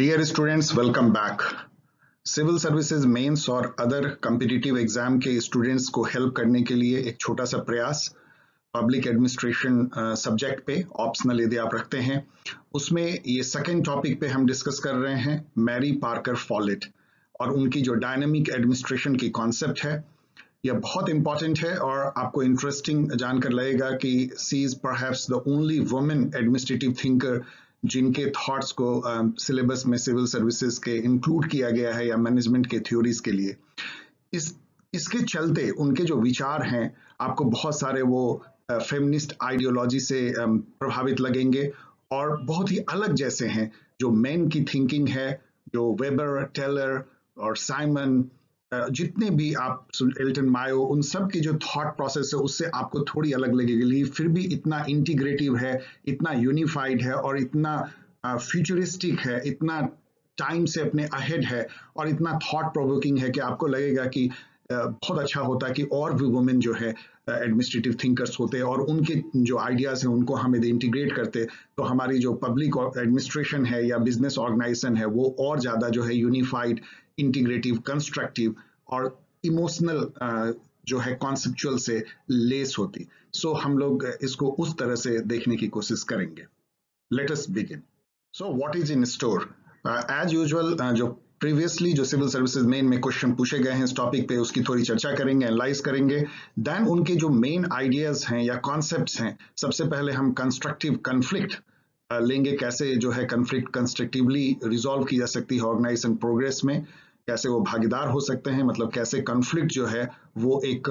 Dear students welcome back civil services mains और other competitive exam के students को help करने के लिए एक छोटा सा प्रयास पब्लिक एडमिनिस्ट्रेशन सब्जेक्ट पे ऑप्शनल यदि आप रखते हैं, उसमें ये सेकेंड टॉपिक पे हम डिस्कस कर रहे हैं मैरी पार्कर फॉलेट और उनकी जो डायनेमिक एडमिनिस्ट्रेशन की कॉन्सेप्ट है, यह बहुत इंपॉर्टेंट है और आपको इंटरेस्टिंग जानकर लगेगा कि सी इज़ पर ओनली वुमेन एडमिनिस्ट्रेटिव थिंकर जिनके थॉट्स को सिलेबस uh, में सिविल सर्विसेज़ के इंक्लूड किया गया है या मैनेजमेंट के थ्योरीज के लिए इस इसके चलते उनके जो विचार हैं आपको बहुत सारे वो फेमिनिस्ट uh, आइडियोलॉजी से um, प्रभावित लगेंगे और बहुत ही अलग जैसे हैं जो मैन की थिंकिंग है जो वेबर टेलर और साइमन जितने भी आप एल्टन मायो उन सब की जो थॉट प्रोसेस है, उससे आपको थोड़ी अलग लगेगी। फिर भी इतना इंटीग्रेटिव है, इतना यूनिफाइड है और इतना फ्यूचरिस्टिक है, इतना टाइम से अपने अहेड है और इतना थॉट प्रोवोकिंग है कि आपको लगेगा कि बहुत अच्छा होता कि और भी वुमेन जो है एडमिनिस्ट्रेटिव थिंकर्स होते और उनके जो आइडियाज़ हैं, उनको हम यदि इंटीग्रेट करते तो हमारी जो पब्लिक एडमिनिस्ट्रेशन है या बिज़नेस ऑर्गेनाइजेशन है, वो और ज़्यादा जो है यूनिफाइड इंटीग्रेटिव कंस्ट्रक्टिव और इमोशनल जो है कॉन्सेप्चुअल से लेस होती। सो so, हम लोग इसको उस तरह से देखने की कोशिश करेंगे। Let us begin so what is in store as usual जो प्रीवियसली जो सिविल सर्विसेज़ मेन में क्वेश्चन पूछे गए हैं इस टॉपिक पे उसकी थोड़ी चर्चा करेंगे एनालाइज करेंगे। देन उनके जो मेन आइडियाज़ हैं या कॉन्सेप्ट्स हैं सबसे पहले हम कंस्ट्रक्टिव कन्फ्लिक्ट लेंगे कैसे जो है कन्फ्लिक्ट कंस्ट्रक्टिवली रिजोल्व की जा सकती है ऑर्गेनाइजेशन प्रोग्रेस में। कैसे वो भागीदार हो सकते हैं मतलब कैसे कन्फ्लिक्ट जो है वो एक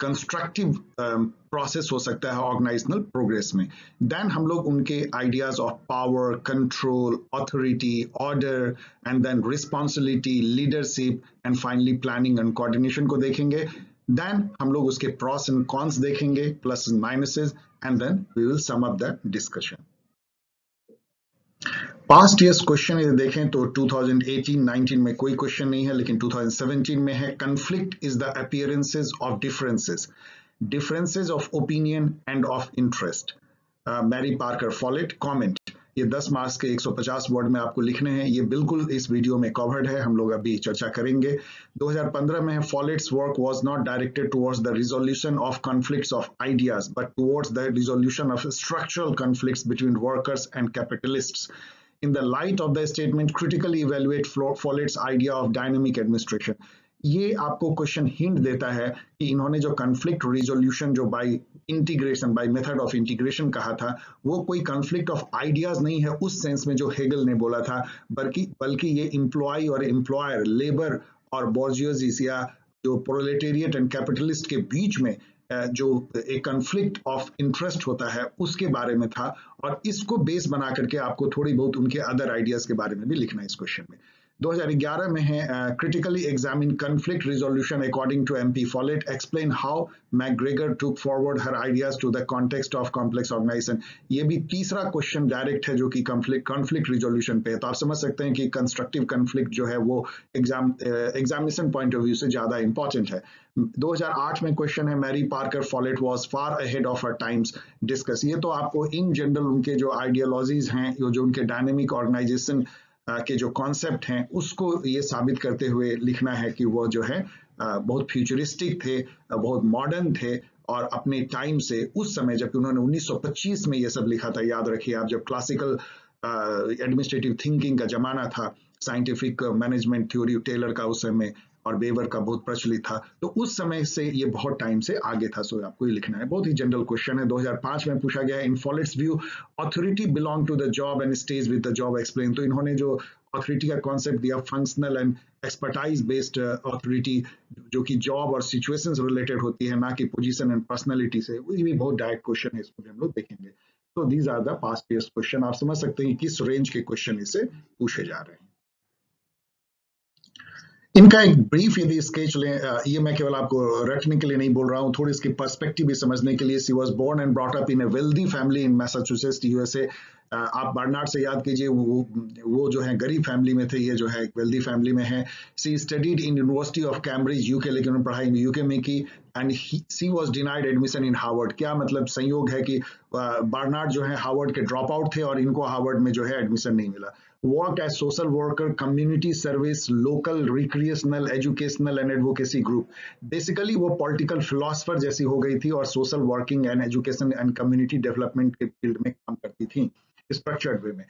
कंस्ट्रक्टिव प्रोसेस um, हो सकता है ऑर्गेनाइजेशनल प्रोग्रेस में। देन हम लोग उनके ideas of power control authority order and then responsibility leadership and finally planning and coordination को देखेंगे। देन हम लोग उसके प्रॉस एंड कॉन्स देखेंगे plus minuses and then we will sum up that discussion past years question यदि देखें तो 2018-19 में कोई क्वेश्चन नहीं है, लेकिन 2017 में है। Conflict is the appearances of differences differences of opinion and of interest Mary Parker Follett comment ये 10 मार्क्स के 150 वर्ड में आपको लिखने हैं। ये बिल्कुल इस वीडियो में कवर्ड है। हम लोग अभी चर्चा करेंगे। 2015 में Follett's work was not directed towards the resolution of conflicts of ideas but towards the resolution of structural conflicts between workers and capitalists in the light of the statement, critically evaluate Follett's idea of dynamic administration. ये आपको question hint देता है कि इन्होंने जो conflict resolution जो by integration by method of integration कहा था, वो कोई कन्फ्लिक्ट ऑफ़ आइडियाज़ नहीं है उस सेंस में जो हेगल ने बोला था, बल्कि बल्कि ये इम्प्लॉय और एम्प्लॉयर लेबर और बोर्जियोजिस जो प्रोलेटेरिएट एंड कैपिटलिस्ट के बीच में जो एक कंफ्लिक्ट ऑफ़ इंटरेस्ट होता है, उसके बारे में था। और इसको बेस बना करके आपको थोड़ी बहुत उनके अदर आइडियाज़ के बारे में भी लिखना है इस क्वेश्चन में। 2011 में है critically examine conflict resolution according to MP Follett explain how McGregor took forward her ideas to the context of complex organisation ये भी तीसरा क्वेश्चन डायरेक्ट है जो कि कंफ्लिक्ट कॉन्फ्लिक्ट रिजोल्यूशन पे है। तो आप समझ सकते हैं कि कंस्ट्रक्टिव कंफ्लिक्ट जो है वो exam examination point of view से ज़्यादा इंपॉर्टेंट है। 2008 में क्वेश्चन है Mary Parker Follett was far ahead of her times discuss ये तो आपको इन जनरल उनके जो आइडियोलॉजीज हैं, जो उनके डायनेमिक ऑर्गेनाइजेशन के जो कॉन्सेप्ट हैं, उसको ये साबित करते हुए लिखना है कि वो जो है बहुत फ्यूचरिस्टिक थे बहुत मॉडर्न थे और अपने टाइम से, उस समय जबकि उन्होंने 1925 में ये सब लिखा था, याद रखिए आप, जब क्लासिकल एडमिनिस्ट्रेटिव थिंकिंग का जमाना था साइंटिफिक मैनेजमेंट थ्योरी टेलर का उस समय और बेवर का बहुत प्रचलित था। तो उस समय से ये बहुत टाइम से आगे था। सो आपको ये लिखना है। बहुत ही जनरल क्वेश्चन है। 2005 में पूछा गया in Follett's view authority belong to the job and stays with the job explain तो इन्होंने जो अथॉरिटी का कॉन्सेप्ट दिया functional and expertise based authority जो कि जॉब और सिचुएशंस रिलेटेड होती है, ना कि पोजीशन एंड पर्सनालिटी से। ये भी बहुत डायरेक्ट क्वेश्चन है। इसको हम लोग देखेंगे। तो these are the past years question आप समझ सकते हैं किस रेंज के क्वेश्चन इसे पूछे जा रहे हैं। इनका एक ब्रीफ यदि स्केच लें ये मैं केवल आपको रखने के लिए नहीं बोल रहा हूँ, थोड़ी इसकी पर्सपेक्टिव भी समझने के लिए she was born and brought up in a wealthy family in Massachusetts USA आप बर्नार्ड से याद कीजिए, वो वो जो है गरीब फैमिली में थे, ये जो है एक वेल्दी फैमिली में है। She studied in University of Cambridge UK लेकिन उन्होंने पढ़ाई यूके में की and she was denied admission in Harvard क्या मतलब संयोग है कि बर्नार्ड जो है हार्वर्ड के ड्रॉप आउट थे और इनको हार्वर्ड में जो है एडमिशन नहीं मिला। Worked as social worker, community service, local recreational, educational and advocacy group. Basically वो political philosopher जैसी हो गई थी और social working and education and community development के field में काम करती थी structured way में.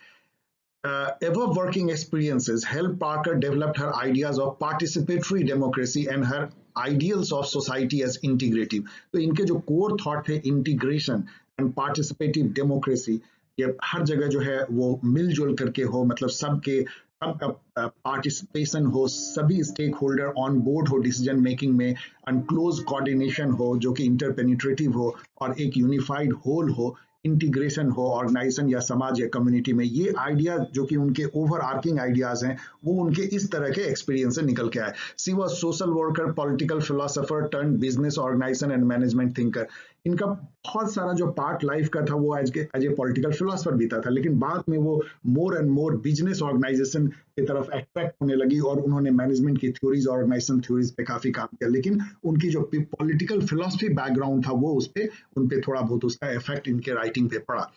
Uh, ever working experiences helped Parker develop her ideas of participatory democracy and her ideals of society as integrative. तो इनके जो core thought थे integration and participative democracy कि हर जगह जो है वो मिलजुल करके हो मतलब सबके सबका पार्टिसिपेशन हो, सभी स्टेक होल्डर ऑन बोर्ड हो डिसीज़न मेकिंग में एंड क्लोज कोऑर्डिनेशन हो, जो कि इंटरपेनिट्रेटिव हो, और एक यूनिफाइड होल हो इंटीग्रेशन हो ऑर्गेनाइजेशन या समाज या कम्युनिटी में, ये आइडिया जो कि उनके ओवर आर्किंग आइडियाज़ हैं, वो उनके इस तरह के एक्सपीरियंस से निकल के आए। She was social worker political philosopher turn business organisation and management thinker इनका बहुत सारा जो पार्ट लाइफ का था वो एज के एज ए पॉलिटिकल फिलोसफर बीता था लेकिन बाद में वो more and more business organisation की तरफ़ अट्रैक्ट होने लगी और उन्होंने मैनेजमेंट की थ्योरीज ऑर्गेनाइजेशन थ्योरीज पे काफ़ी काम किया लेकिन उनकी जो पॉलिटिकल फिलोसफी बैकग्राउंड था वो उस पर उन पर थोड़ा बहुत उसका इफ़ेक्ट इनके राइटिंग पे पड़ा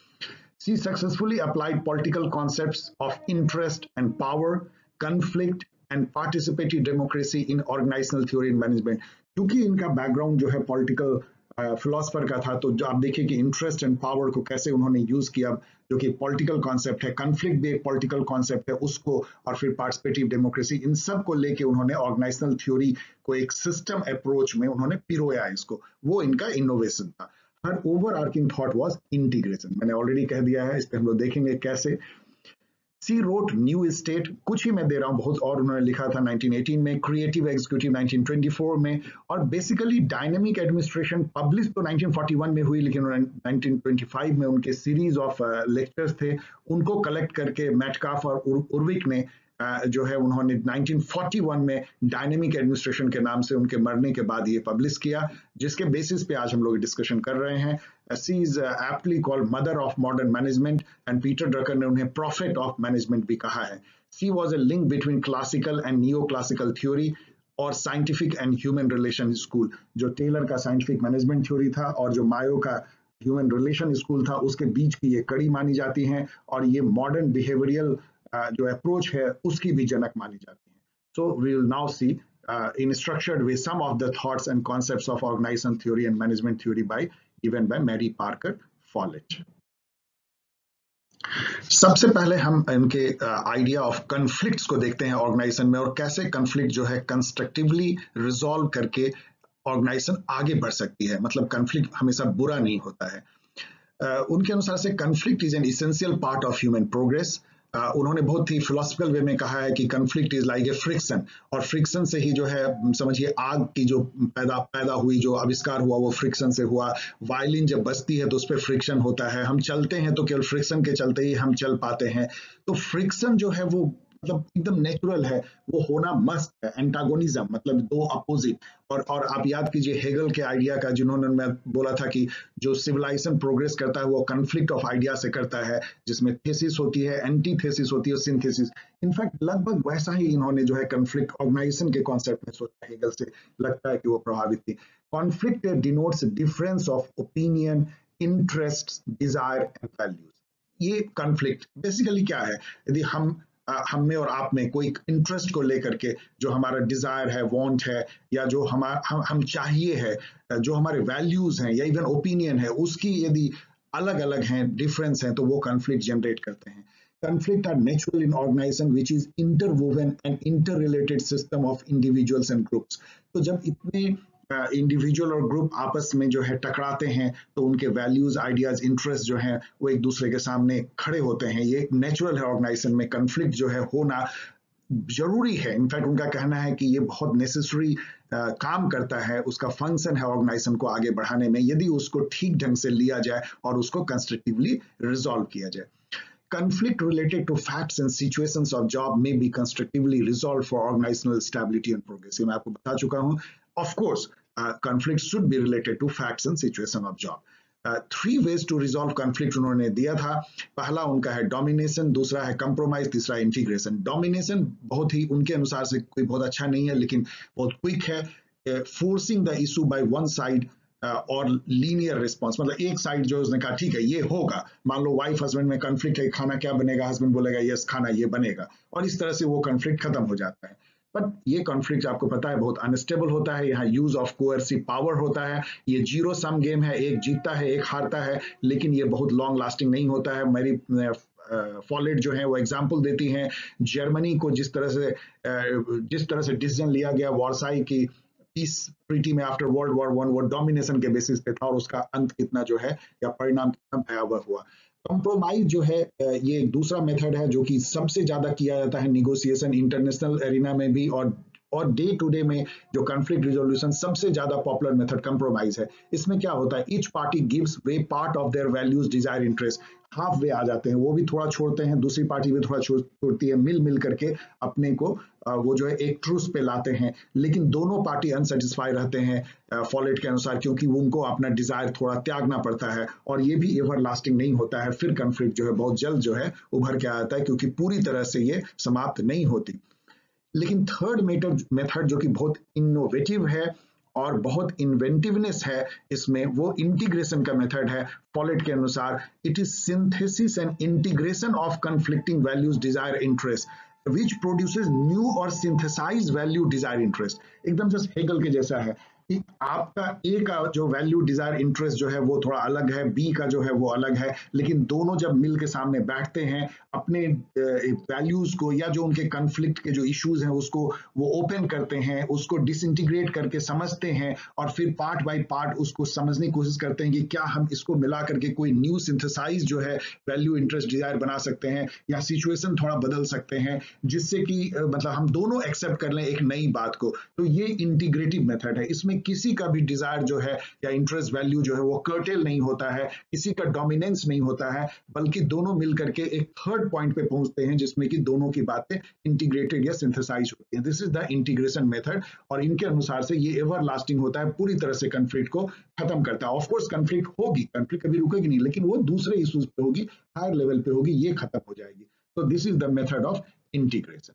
She successfully applied political concepts of interest and power, conflict and participatory democracy in organizational theory and management. क्योंकि इनका बैकग्राउंड जो है पॉलिटिकल फिलोसफर का था तो जो आप देखिए कि इंटरेस्ट एंड पावर को कैसे उन्होंने यूज़ किया, जो कि पॉलिटिकल कॉन्सेप्ट है कन्फ्लिक्ट भी एक पॉलिटिकल कॉन्सेप्ट है, उसको और फिर पार्टिसिपेटिव डेमोक्रेसी इन सबको लेके उन्होंने ऑर्गेनाइजेशनल थ्योरी को एक सिस्टम अप्रोच में उन्होंने पिरोया इसको। वो इनका इनोवेशन था। Her overarching thought was integration मैंने ऑलरेडी कह दिया है, इस पर हम लोग देखेंगे कैसे सी रोट न्यू स्टेट कुछ ही मैं दे रहा हूँ, बहुत और उन्होंने लिखा था 1918 में क्रिएटिव एग्जीक्यूटिव 1924 में, और बेसिकली डायनेमिक एडमिनिस्ट्रेशन पब्लिश तो 1941 में हुई, लेकिन 1925 में उनके सीरीज़ ऑफ़ लेक्चर्स थे, उनको कलेक्ट करके मैटकाफ और उर्विक ने जो है उन्होंने 1941 में डायनेमिक एडमिनिस्ट्रेशन के नाम से उनके मरने के बाद ये पब्लिश किया, जिसके बेसिस पे आज हम लोग डिस्कशन कर रहे हैं। She aptly mother of modern management and Peter Drucker ने उन्हें प्रॉफिट ऑफ़ मैनेजमेंट भी कहा है। She was a link between classical and neo classical theory और scientific and human relation school जो टेलर का साइंटिफिक मैनेजमेंट थ्योरी था और जो मायो का ह्यूमन रिलेशन स्कूल था, उसके बीच की ये कड़ी मानी जाती हैं और ये मॉडर्न बिहेवियरल जो अप्रोच है, उसकी भी जनक मानी जाती है। So we will now see in structured way some of the thoughts and concepts of organization theory and management theory by given by Mary Parker Follett. सबसे पहले हम इनके आइडिया ऑफ़ कन्फ्लिक्ट्स को देखते हैं ऑर्गेनाइजेशन में और कैसे कन्फ्लिक्ट जो है कंस्ट्रक्टिवली रिजॉल्व करके ऑर्गेनाइजेशन आगे बढ़ सकती है। मतलब कन्फ्लिक्ट हमेशा बुरा नहीं होता है। उनके अनुसार से conflict is an essential part of human progress उन्होंने बहुत ही फिलोसफिकल वे में कहा है कि conflict is like a friction और फ्रिक्शन से ही जो है, समझिए, आग की जो पैदा पैदा हुई, जो आविष्कार हुआ, वो फ्रिक्शन से हुआ। वायलिन जब बजती है तो उस पर फ्रिक्शन होता है। हम चलते हैं तो केवल फ्रिक्शन के चलते ही हम चल पाते हैं। तो फ्रिक्शन जो है वो मतलब एकदम नेचुरल है, वो होना मस्त है एंटागोनिज्म मतलब दो अपोजिट और और आप याद कीजिए हेगल के आइडिया का, जिन्होंने मैं बोला था कि जो सिविलाइजेशन प्रोग्रेस करता है, वो कन्फ्लिक्ट ऑफ़ आइडिया से करता है, जिसमें थेसिस होती है एंटी थेसिस होती है सिंथेसिस इनफैक्ट लगभग वैसा ही इन्होंने जो है कन्फ्लिक्ट ऑर्गेनाइजेशन के कॉन्सेप्ट में सोचा हेगल से। लगता है कि वो प्रभावित थी। Conflict denotes difference of opinion interest desire and values ये कॉन्फ्लिक्ट बेसिकली क्या है? यदि हम हम में और आप में कोई इंटरेस्ट को लेकर के जो हमारा डिज़ायर है वांट है या जो हमारा हम, हम चाहिए है जो हमारे वैल्यूज़ हैं या इवन ओपिनियन है उसकी यदि अलग अलग हैं डिफरेंस हैं तो वो कन्फ्लिक्ट जनरेट करते हैं। Conflict conflict are natural in organization which is interwoven and interrelated system of individuals and groups. तो जब इतने इंडिविजुअल और ग्रुप आपस में जो है टकराते हैं तो उनके वैल्यूज़ आइडियाज़ इंटरेस्ट जो है, वो एक दूसरे के सामने खड़े होते हैं। ये नेचुरल है ऑर्गेनाइजेशन में कन्फ्लिक्ट जो है होना ज़रूरी है। इनफैक्ट उनका कहना है कि ये बहुत नेसेसरी काम करता है उसका फ़ंक्शन है ऑर्गेनाइजेशन को आगे बढ़ाने में, यदि उसको ठीक ढंग से लिया जाए और उसको कंस्ट्रक्टिवली रिजॉल्व किया जाए। Conflict related to facts and situations of job may be constructively resolved for organizational stability and progress मैं आपको बता चुका हूँ। Of course, uh, conflict should be related to facts and situation of job. Three ways to resolve conflict उन्होंने दिया था। पहला उनका है डोमिनेशन दूसरा है कंप्रोमाइज तीसरा इंटीग्रेशन डोमिनेशन बहुत ही उनके अनुसार से कोई बहुत अच्छा नहीं है लेकिन बहुत क्विक है। Forcing the issue by one side और लीनियर रिस्पॉन्स मतलब एक साइड जो उसने कहा ठीक है ये होगा। मान लो वाइफ हस्बैंड में कन्फ्लिक्ट है खाना क्या बनेगा? हस्बैंड बोलेगा यस खाना ये बनेगा. और इस तरह से वो कन्फ्लिक्ट खत्म हो जाता है। बट ये कॉन्फ्लिक्ट आपको पता है, बहुत अनस्टेबल होता है। यहाँ यूज़ ऑफ़ कोअर्सिव पावर होता है। ये ज़ीरो सम गेम है, एक जीतता है, एक हारता है, लेकिन ये बहुत लॉन्ग लास्टिंग नहीं होता है। मेरी फॉलेट जो है, वो एग्ज़ाम्पल देती हैं। जर्मनी को जिस तरह से जिस तरह से डिसीज़न लिया गया वॉर्साई की पीस ट्रीटी में आफ्टर वर्ल्ड वॉर वन वो डोमिनेशन के बेसिस पे था और उसका अंत कितना जो है, या परिणाम कितना भयावह हुआ। कंप्रोमाइज जो है ये दूसरा मेथड है जो कि सबसे ज़्यादा किया जाता है निगोसिएशन इंटरनेशनल एरिना में भी और और डे टू डे में जो कॉन्फ्लिक्ट रिजोल्यूशन सबसे ज़्यादा पॉपुलर मेथड कंप्रोमाइज है। इसमें क्या होता है? Each party gives way part of their values desire interest halfway आ जाते हैं। वो भी थोड़ा छोड़ते हैं, दूसरी पार्टी भी थोड़ा छोड़ती है, मिल मिल करके अपने को वो जो है एक ट्रूस पे लाते हैं। लेकिन दोनों पार्टी अनसेटिस्फाई रहते हैं फॉलेट के अनुसार, क्योंकि उनको अपना डिज़ायर थोड़ा त्यागना पड़ता है और ये भी एवर लास्टिंग नहीं होता है। फिर कन्फ्लिक्ट जो है, बहुत जल्द जो है, उभर के आता है, क्योंकि पूरी तरह से ये समाप्त नहीं होती। लेकिन थर्ड मेथड मेथड जो कि बहुत इनोवेटिव है और बहुत इन्वेंटिवनेस है, इसमें वो इंटीग्रेशन का मेथड है पॉलिट के अनुसार। It is synthesis and integration of conflicting values desire interest which produces new और सिंथेसाइज वैल्यू डिज़ायर इंटरेस्ट एकदम से हेगल के जैसा है। कि आपका ए का जो वैल्यू डिज़ायर इंटरेस्ट जो है, वो थोड़ा अलग है बी का जो है, वो अलग है। लेकिन दोनों जब मिल के सामने बैठते हैं, अपने वैल्यूज़ को या जो उनके कंफ्लिक्ट के जो इश्यूज़ हैं, उसको वो ओपन करते हैं, उसको डिसइंटीग्रेट करके समझते हैं और फिर पार्ट बाय पार्ट उसको समझने की कोशिश करते हैं कि क्या हम इसको मिला करके कोई न्यू सिंथेसाइज जो है वैल्यू इंटरेस्ट डिज़ायर बना सकते हैं या सिचुएशन थोड़ा बदल सकते हैं, जिससे कि मतलब हम दोनों एक्सेप्ट कर लें एक नई बात को। तो ये इंटीग्रेटिव मेथड है। इसमें किसी का भी डिज़ायर जो है या इंटरेस्ट वैल्यू जो है वो कर्टेल नहीं होता है, किसी का डोमिनेंस नहीं होता है, बल्कि दोनों मिलकर के एक थर्ड पॉइंट पे पहुँचते हैं, जिसमें कि दोनों की बातें इंटीग्रेटेड या सिंथेसाइज होती हैं। This is the integration method और इनके अनुसार से ये एवर लास्टिंग होता है, पूरी तरह से कंफ्लिक्ट को खत्म करता है। ऑफकोर्स कंफ्लिक्ट होगी कंफ्लिक्ट कभी रुकेगी नहीं, लेकिन वो दूसरे इशूज पे होगी हायर लेवल पे होगी, ये खत्म हो जाएगी। तो this is the method of integration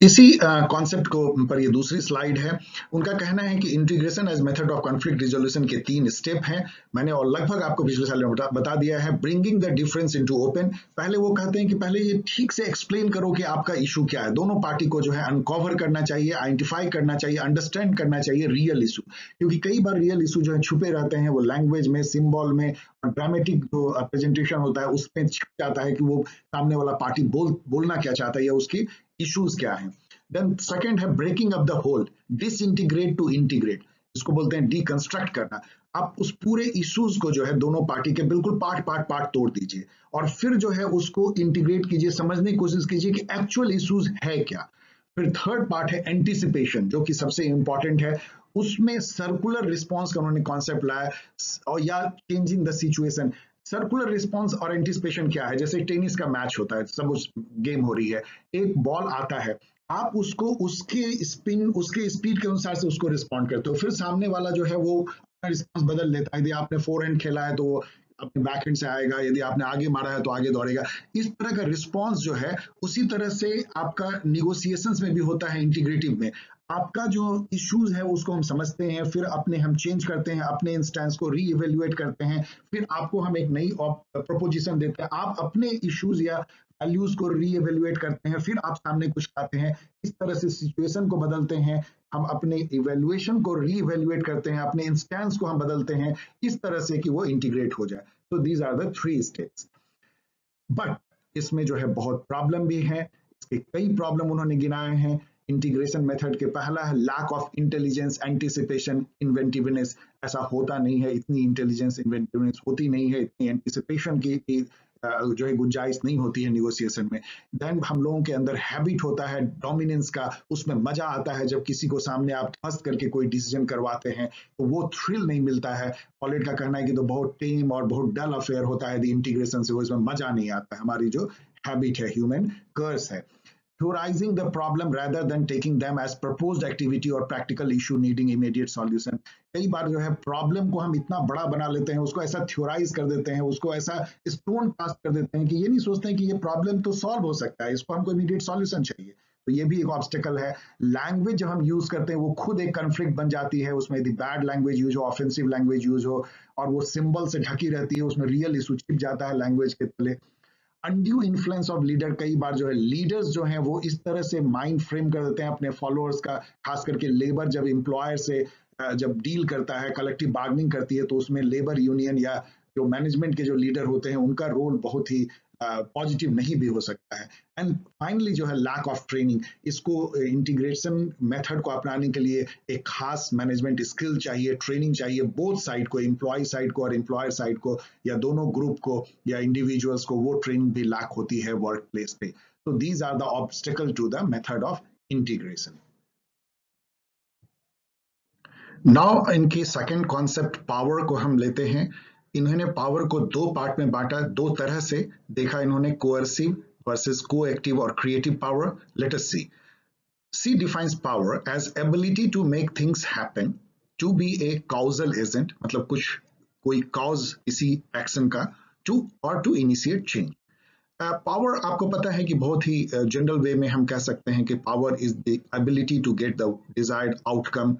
इसी कॉन्सेप्ट uh, को पर ये दूसरी स्लाइड है। उनका कहना है कि integration as method of conflict resolution के तीन स्टेप हैं। मैंने और लगभग आपको पिछले साल में बता, बता दिया है bringing the difference into open पहले वो कहते हैं कि पहले ये ठीक से एक्सप्लेन करो कि आपका इशू क्या है। दोनों पार्टी को जो है अनकवर करना चाहिए आइडेंटिफाई करना चाहिए अंडरस्टैंड करना चाहिए रियल इशू क्योंकि कई बार रियल इशू जो है छुपे रहते हैं वो लैंग्वेज में सिम्बॉल में ड्रामेटिक जो प्रेजेंटेशन होता है, उसमें छिप जाता है कि वो सामने वाला पार्टी बोल, बोलना क्या चाहता है या उसकी इश्यूज़ क्या हैं। देन सेकंड है breaking up the whole disintegrate to integrate इसको बोलते हैं डीकंस्ट्रक्ट करना। आप उस पूरे इश्यूज़ को जो है दोनों पार्टी के बिल्कुल पार्ट पार्ट पार्ट तोड़ दीजिए। और फिर जो है उसको इंटीग्रेट कीजिए, समझने की कोशिश कीजिए कि एक्चुअल इश्यूज़ है क्या। फिर थर्ड पार्ट है एंटिसिपेशन जो कि सबसे इंपॉर्टेंट है। उसमें सर्कुलर रिस्पॉन्स का उन्होंने कॉन्सेप्ट लाया, और या changing the situation circular response और एंटिसिपेशन क्या है? जैसे टेनिस का मैच होता है, सब उस गेम हो रही है, एक बॉल आता है, आप उसको, उसके स्पिन उसके स्पीड के अनुसार से उसको रिस्पॉन्ड करते हो। फिर सामने वाला जो है वो अपना रिस्पॉन्स बदल लेता है। यदि आपने फोर हैंड खेला है तो अपने बैक हैंड से आएगा, यदि आपने आगे मारा है तो आगे दौड़ेगा। इस तरह का रिस्पॉन्स जो है, उसी तरह से आपका निगोसिएशन में भी होता है इंटीग्रेटिव में। आपका जो इश्यूज़ है, उसको हम समझते हैं, फिर अपने हम चेंज करते हैं, अपने इंस्टेंस को री इवेल्युएट करते हैं, फिर आपको हम एक नई प्रोपोजिशन देते हैं। आप अपने इश्यूज़ या वैल्यूज़ को री एवेल्युएट करते हैं, फिर आप सामने कुछ आते हैं। इस तरह से सिचुएशन को बदलते हैं। हम अपने इवेल्युएशन को री इवेल्युएट करते हैं, अपने इंस्टेंस को हम बदलते हैं, इस तरह से कि वो इंटीग्रेट हो जाए। तो these are the three steps but इसमें जो है बहुत प्रॉब्लम भी है, इसके कई प्रॉब्लम उन्होंने गिनाए हैं। इंटीग्रेशन मेथड के पहला है lack of intelligence anticipation inventiveness ऐसा होता नहीं है, इतनी इंटेलिजेंस इन्वेंटिवनेस होती नहीं है, इतनी एंटिसिपेशन की जो है गुंजाइश नहीं होती है निगोसिएशन में। देन हम लोगों के अंदर हैबिट होता है डोमिनेंस का, उसमें मज़ा आता है जब किसी को सामने आप हंस करके कोई डिसीज़न करवाते हैं तो वो थ्रिल नहीं मिलता है। पॉलिट का कहना है कि तो बहुत टेम और बहुत डल अफेयर होता है इंटीग्रेशन से वो इसमें मज़ा नहीं आता हमारी जो हैबिट है ह्यूमन कर्स है। Theorizing the problem rather than taking them as proposed activity or practical issue needing immediate solution. कई बार जो है प्रॉब्लम को हम इतना बड़ा बना लेते हैं, उसको ऐसा थ्योराइज कर देते हैं, उसको ऐसा स्टोन पास कर देते हैं कि ये नहीं सोचते हैं कि ये प्रॉब्लम तो सॉल्व हो सकता है, इसको हमको इमीडिएट सॉल्यूशन चाहिए। तो ये भी एक ऑब्स्टिकल है। लैंग्वेज जब हम यूज़ करते हैं, वो खुद एक कन्फ्लिक्ट बन जाती है, उसमें यदि बैड लैंग्वेज यूज़ हो ऑफेंसिव लैंग्वेज यूज़ हो, और वो सिंबल से ढकी रहती है, उसमें रियल इशू छिप जाता है लैंग्वेज के तले। अनड्यू इन्फ्लुएंस ऑफ़ लीडर कई बार जो है लीडर्स जो हैं वो इस तरह से माइंड फ्रेम कर देते हैं अपने फॉलोअर्स का, खास करके लेबर जब एम्प्लॉयर से जब डील करता है कलेक्टिव बार्गनिंग करती है तो उसमें लेबर यूनियन या जो मैनेजमेंट के जो लीडर होते हैं, उनका रोल बहुत ही पॉजिटिव नहीं भी हो सकता है। एंड फाइनली जो है लैक ऑफ़ ट्रेनिंग इसको इंटीग्रेशन मेथड को अपनाने के लिए एक खास मैनेजमेंट स्किल चाहिए ट्रेनिंग चाहिए बोथ साइड को एम्प्लॉय साइड को और एम्प्लॉयर साइड को, या दोनों ग्रुप को, या इंडिविजुअल्स को, वो ट्रेनिंग भी लैक होती है वर्क प्लेस पे। तो these are the obstacle to the method of integration now इनके सेकेंड कॉन्सेप्ट पावर को हम लेते हैं। इन्होंने पावर को दो पार्ट में बांटा दो तरह से। देखा इन्होंने कोअर्सिव वर्सेस कोएक्टिव और creative power let's see she defines power as ability to make things happen to be a causal agent मतलब कुछ कोई काउज इसी एक्शन का टू और टू इनिशिएट चेंज पावर आपको पता है कि बहुत ही जनरल uh, वे में हम कह सकते हैं कि power is the ability to get the desired outcome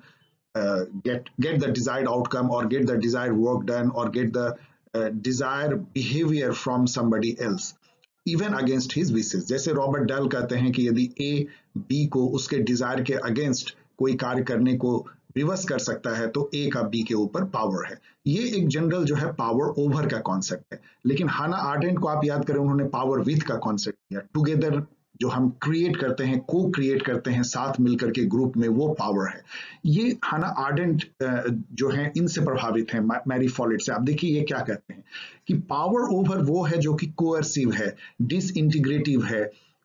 uh, get get the desired outcome or get the desired work done or get the uh, desired behavior from somebody else even against his wishes जैसे Robert del कहते हैं कि यदि A B को उसके desire के against कोई कार्य करने को विवश कर सकता है तो ए का बी के ऊपर पावर है। ये एक जनरल जो है पावर ओवर का कॉन्सेप्ट है। लेकिन हाना आर्डेंट को आप याद करें उन्होंने पावर विथ का कॉन्सेप्ट दिया टुगेदर जो हम क्रिएट करते हैं को क्रिएट करते हैं, साथ मिलकर के ग्रुप में वो पावर है। ये हाना आर्डेंट जो है, इनसे प्रभावित है मैरी फॉलिट से। आप देखिए ये क्या कहते हैं कि पावर ओवर वो है जो कि कोअर्सिव है डिसइंटीग्रेटिव है।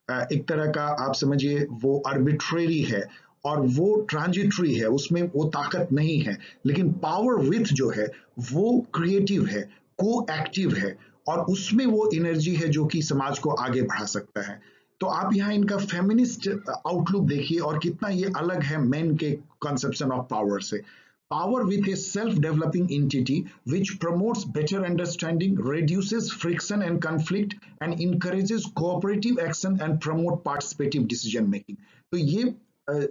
एक तरह का आप समझिए, वो आर्बिट्रेरी है और वो ट्रांजिटरी है, उसमें वो ताकत नहीं है। लेकिन पावर विथ जो है, वो क्रिएटिव है को एक्टिव है और उसमें वो एनर्जी है जो कि समाज को आगे बढ़ा सकता है। तो आप यहाँ इनका फेमिनिस्ट आउटलुक देखिए और कितना ये अलग है मेन के कंसेप्शन ऑफ़ पावर से। Power with a self developing entity which promotes better understanding reduces friction and conflict and encourages cooperative action and promote participative decision making तो ये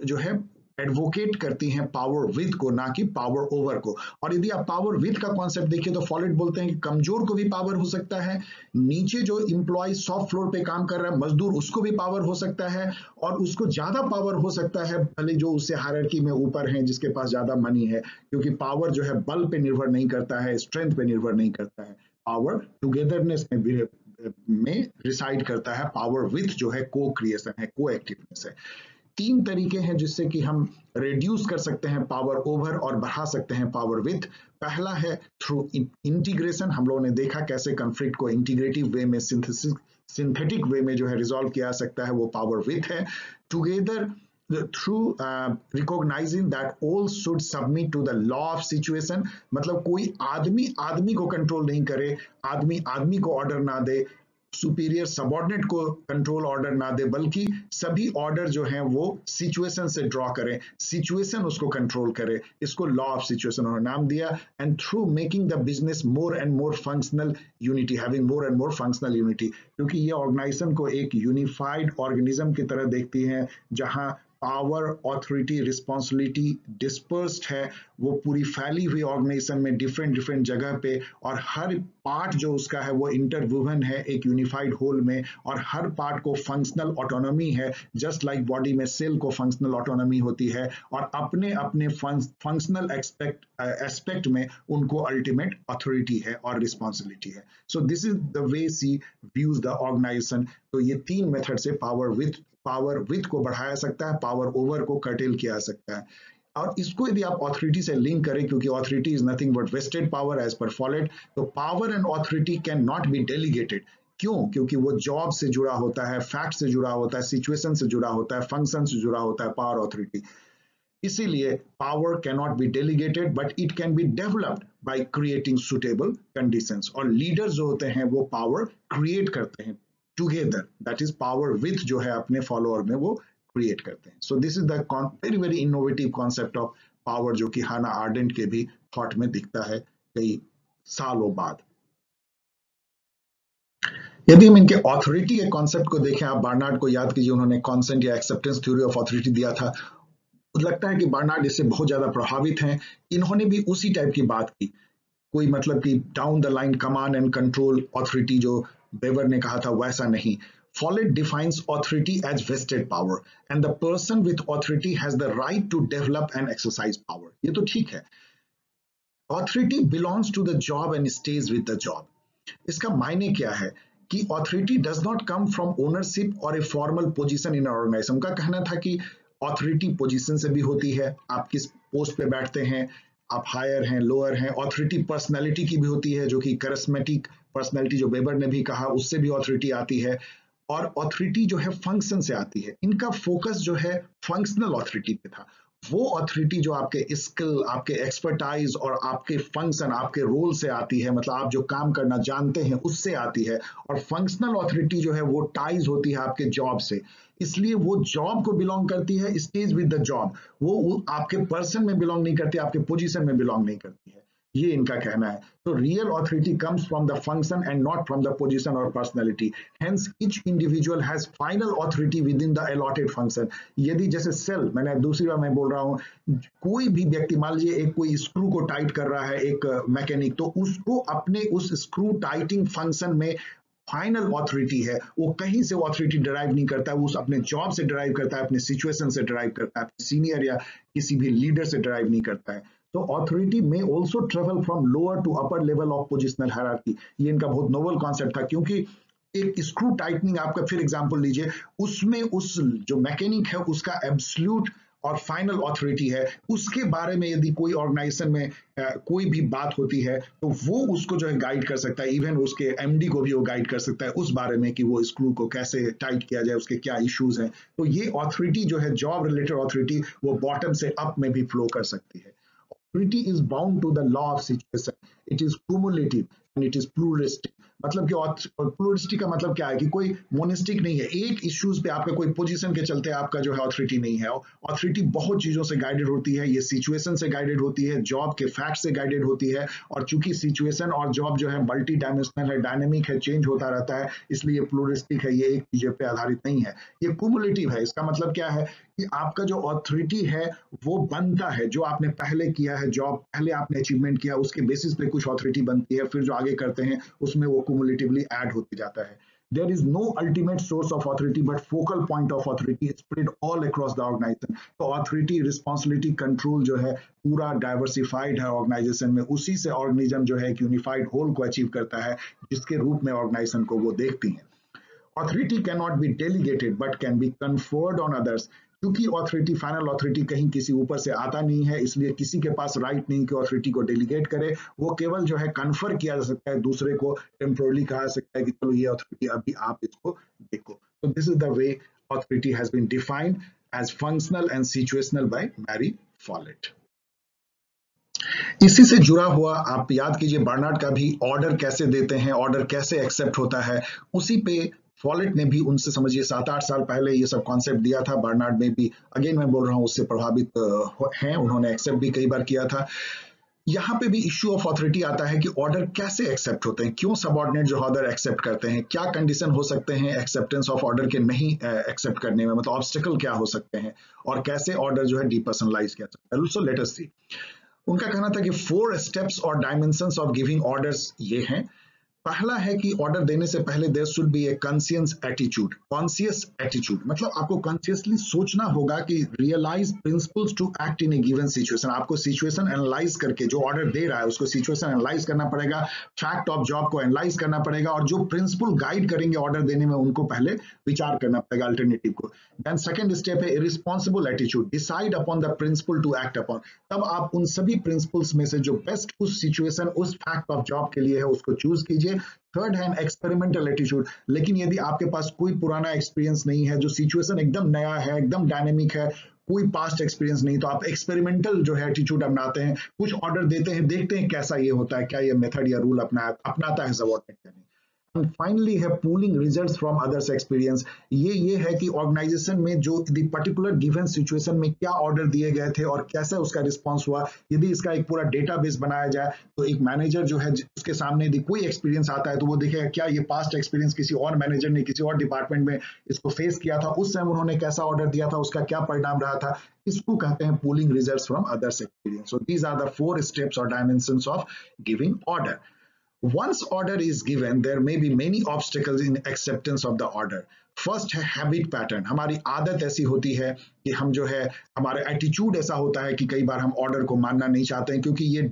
जो है एडवोकेट करती हैं पावर विथ को, ना कि पावर ओवर को। और यदि आप पावर विथ का कॉन्सेप्ट देखिए तो फॉलिट बोलते हैं कि कमज़ोर को भी पावर हो सकता है, नीचे जो इंप्लॉय सॉफ्ट फ्लोर पे काम कर रहा है, मजदूर उसको भी पावर हो सकता है और उसको ज़्यादा पावर हो सकता है, भले जो उससे हायरकी में ऊपर है, जिसके पास ज़्यादा मनी है, क्योंकि पावर जो है बल पे निर्भर नहीं करता है स्ट्रेंथ पे निर्भर नहीं करता है। पावर टुगेदरनेस में में रिसाइड करता है पावर विथ जो है को क्रिएशन है को एक्टिवनेस है। तीन तरीके हैं जिससे कि हम रिड्यूस कर सकते हैं पावर ओवर और बढ़ा सकते हैं पावर विथ पहला है थ्रू इंटीग्रेशन हम लोगों ने देखा कैसे कंफ्लिक्ट को इंटीग्रेटिव वे में सिंथेसिस सिंथेटिक वे में जो है रिजॉल्व किया जा सकता है, वो पावर विथ है। Together through recognising that all should submit to the law of situation मतलब कोई आदमी आदमी को कंट्रोल नहीं करे, आदमी आदमी को ऑर्डर ना दे सुपीरियर सबॉर्डिनेट को कंट्रोल ऑर्डर ना दे, बल्कि सभी ऑर्डर जो हैं वो सिचुएशन से ड्रॉ करें। सिचुएशन उसको कंट्रोल करे। इसको लॉ ऑफ़ सिचुएशन उन्होंने नाम दिया। And through making the business more and more functional unity having more and more functional unity क्योंकि ये ऑर्गेनाइजेशन को एक यूनिफाइड ऑर्गेनिज्म की तरह देखती है, जहाँ पावर ऑथोरिटी रिस्पॉन्सिबिलिटी डिस्पर्स्ड है, वो पूरी फैली हुई ऑर्गेनाइजेशन में डिफरेंट डिफरेंट जगह पे और हर पार्ट जो उसका है, वो इंटरवुवन है एक यूनिफाइड होल में और हर पार्ट को फंक्शनल ऑटोनॉमी है जस्ट लाइक बॉडी में सेल को फंक्शनल ऑटोनॉमी होती है और अपने अपने फंक्शनल एक्सपेक्ट एस्पेक्ट में उनको अल्टीमेट अथॉरिटी है और रिस्पॉन्सिबिलिटी है। So this is the way she views the organisation तो ये तीन मेथड से पावर विथ पावर विथ को बढ़ाया सकता है पावर ओवर को कर्टेल किया सकता है। और इसको यदि आप ऑथोरिटी से लिंक करें, क्योंकि authority is nothing but vested power as per Follett तो power and authority can not be delegated क्यों? क्योंकि वो जॉब से जुड़ा होता है फैक्ट से जुड़ा होता है सिचुएशन से जुड़ा होता है फ़ंक्शन से जुड़ा होता है पावर ऑथोरिटी इसीलिए power can not be delegated but it can be developed by creating suitable conditions और लीडर्स जो होते हैं, वो पावर क्रिएट करते हैं। Together that is power with जो है अपने फॉलोअर में वो क्रिएट करते हैं। So this is the very very innovative concept of power जो कि हाना आर्डेंट के भी थॉट में दिखता है कई सालों बाद। यदि हम इनके ऑथोरिटी के कॉन्सेप्ट को देखें, आप बार्नार्ड को याद कीजिए, उन्होंने कॉन्सेंट या एक्सेप्टेंस थ्योरी ऑफ़ ऑथोरिटी दिया था। लगता है कि बार्नार्ड इससे बहुत ज़्यादा प्रभावित हैं। इन्होंने भी उसी टाइप की बात की। कोई मतलब कि down the line command and control authority जो बेवर ने कहा था, वैसा नहीं। Follett defines authority as vested power and the person with authority has the right to develop and exercise power ये तो ठीक है। Authority belongs to the job and stays with the job इसका मायने क्या है? कि authority does not come from ownership और a formal position in organise उनका कहना था कि ऑथोरिटी पोजिशन से भी होती है। आप किस पोस्ट पे बैठते हैं, आप हायर हैं लोअर हैं ऑथोरिटी पर्सनैलिटी की भी होती है, जो कि करस्मेटिक पर्सनैलिटी जो बेबर ने भी कहा, उससे भी ऑथोरिटी आती है। और ऑथोरिटी जो है फ़ंक्शन से आती है। इनका फोकस जो है फंक्शनल ऑथोरिटी पे था। वो ऑथोरिटी जो आपके स्किल आपके एक्सपर्टाइज और आपके फ़ंक्शन आपके रोल से आती है मतलब आप जो काम करना जानते हैं, उससे आती है। और फंक्शनल ऑथोरिटी जो है, वो टाइज होती है आपके जॉब से। इसलिए वो जॉब को बिलोंग करती है स्टेज विद द जॉब वो आपके पर्सन में बिलोंग नहीं करती, आपके पोजिशन में बिलोंग नहीं करती है। ये इनका कहना है। तो real authority comes from the function and not from the position और personality hence each individual has final authority within the allotted function यदि जैसे सेल मैंने दूसरी बार मैं बोल रहा हूँ, कोई भी व्यक्ति, मान लीजिए एक कोई स्क्रू को टाइट कर रहा है, एक मैकेनिक तो उसको अपने उस स्क्रू टाइटिंग फ़ंक्शन में फाइनल ऑथोरिटी है। वो कहीं से ऑथोरिटी डराइव नहीं करता है, वो अपने जॉब से ड्राइव करता है, अपने सिचुएशन से ड्राइव करता है, अपने सीनियर या किसी भी लीडर से ड्राइव नहीं करता है। तो ऑथोरिटी में also travel from lower to upper level of positional hierarchy ये इनका बहुत नोवल कॉन्सेप्ट था क्योंकि एक स्क्रू टाइटनिंग आपका फिर एग्जांपल लीजिए उसमें उस जो मैकेनिक है उसका एब्सल्यूट और फाइनल ऑथोरिटी है। उसके बारे में यदि कोई ऑर्गेनाइजेशन में आ, कोई भी बात होती है तो वो उसको जो है गाइड कर सकता है। इवन उसके एमडी को भी वो गाइड कर सकता है उस बारे में कि वो स्क्रू को कैसे टाइट किया जाए उसके क्या इश्यूज़ हैं। तो ये ऑथोरिटी जो है जॉब रिलेटेड ऑथोरिटी वो बॉटम से अप में भी फ्लो कर सकती है। Authority is bound to the law of situation. It is cumulative and it is pluralistic. मतलब कि प्लूरिस्टिक का मतलब क्या है कि कोई मोनिस्टिक नहीं है। एक इश्यूज़ पे आपका कोई पोजीशन के चलते आपका जो है ऑथोरिटी नहीं है। ऑथोरिटी बहुत चीज़ों से गाइडेड होती है। ये सिचुएशन से गाइडेड होती है। जॉब के फैक्ट से गाइडेड होती है। और चूँकि सिचुएशन और जॉब जो है मल्टी डायमेंशनल है डायनेमिक है चेंज होता रहता है, इसलिए प्लूरिस्टिक है, ये एक चीज़ पे आधारित नहीं है। ये कुमुलेटिव है। इसका मतलब क्या है कि आपका जो ऑथोरिटी है, वो बनता है। जो आपने पहले किया है जॉब पहले आपने अचीवमेंट किया, उसके बेसिस पे कुछ ऑथोरिटी बनती है, फिर जो आगे करते हैं, उसमें वो कुमुलेटिवली ऐड होती जाता है there is no ultimate source of authority but focal point of authority is spread all across the organization तो authority responsibility control जो है पूरा डाइवर्सिफाइड है ऑर्गेनाइजेशन में उसी से ऑर्गेनिज्म जो है एक यूनिफाइड होल को अचीव करता है जिसके रूप में ऑर्गेनाइजेशन को वो देखती हैं authority cannot be delegated but can be conferred on others क्योंकि ऑथोरिटी फाइनल ऑथोरिटी कहीं किसी ऊपर से आता नहीं है, इसलिए किसी के पास राइट नहीं कि ऑथोरिटी को डेलीगेट करे। वो केवल जो है कन्फर किया जा सकता है दूसरे को टेम्पोरली कहा जा सकता है कि चलो ये ऑथोरिटी अभी आप इसको देखो। तो this is the way authority has been defined as functional and situational by Mary Follett इसी से जुड़ा हुआ आप याद कीजिए बर्नार्ड का भी ऑर्डर कैसे देते हैं ऑर्डर कैसे एक्सेप्ट होता है, उसी पे फॉलेट ने भी उनसे समझिए सात आठ साल पहले ये सब कॉन्सेप्ट दिया था। बर्नार्ड में भी अगेन मैं बोल रहा हूँ, उससे प्रभावित हैं उन्होंने एक्सेप्ट भी कई बार किया था। यहाँ पे भी इश्यू ऑफ़ अथॉरिटी आता है कि ऑर्डर कैसे एक्सेप्ट होते हैं? क्यों सबॉर्डिनेट जो ऑर्डर एक्सेप्ट करते हैं? क्या कंडीशन हो सकते हैं एक्सेप्टेंस ऑफ़ ऑर्डर के नहीं एक्सेप्ट करने में? मतलब ऑब्स्टिकल क्या हो सकते हैं? और कैसे ऑर्डर जो है डीपर्सनलाइज किया सकता है? सो लेट सी उनका कहना था कि फोर स्टेप्स और डायमेंशन ऑफ़ गिविंग ऑर्डर ये हैं। पहला है कि ऑर्डर देने से पहले there should be a conscious attitude conscious attitude मतलब आपको कॉन्सियसली सोचना होगा कि realise principles to act in a given situation आपको सिचुएशन एनालाइज करके जो ऑर्डर दे रहा है, उसको सिचुएशन एनालाइज करना पड़ेगा फैक्ट ऑफ़ जॉब को एनालाइज करना पड़ेगा और जो प्रिंसिपल गाइड करेंगे ऑर्डर देने में, उनको पहले विचार करना पड़ेगा अल्टरनेटिव को. देन सेकेंड स्टेप है responsible attitude decide upon the principle to act upon तब आप उन सभी प्रिंसिपल्स में से जो बेस्ट उस सिचुएशन उस फैक्ट ऑफ़ जॉब के लिए है, उसको चूज़ कीजिए। थर्ड हैंड एक्सपेरिमेंटल एटीट्यूड लेकिन यदि आपके पास कोई पुराना एक्सपीरियंस नहीं है, जो सिचुएशन एकदम नया है, एकदम डायनेमिक है, कोई पास्ट एक्सपीरियंस नहीं तो आप एक्सपेरिमेंटल जो है एटीट्यूड अपनाते हैं, कुछ ऑर्डर देते हैं, देखते हैं कैसा ये होता है, क्या ये मेथड या रूल अपना, अपनाता है सबॉर्डिनेट फाइनली है pooling results from others experience ये ये है कि ऑर्गेनाइजेशन में जो पर्टिकुलर गिवन सिचुएशन में क्या ऑर्डर दिए गए थे और कैसे उसका रिस्पॉन्स हुआ, यदि इसका एक पूरा डेटाबेस बनाया जाए तो एक मैनेजर जो है, उसके सामने यदि कोई एक्सपीरियंस आता है तो वो देखेगा, क्या ये पास्ट एक्सपीरियंस किसी और मैनेजर ने किसी और डिपार्टमेंट में इसको फेस किया था? उस समय उन्होंने कैसा ऑर्डर दिया था? उसका क्या परिणाम रहा था? इसको कहते हैं polling results from others experience these are the four steps और dimensions of giving order Once order is given, there may be many obstacles in acceptance of the order. First है हैबिट पैटर्न हमारी आदत ऐसी होती है कि हम जो है हमारा एटीट्यूड ऐसा होता है कि कई बार हम ऑर्डर को मानना नहीं चाहते हैं क्योंकि ये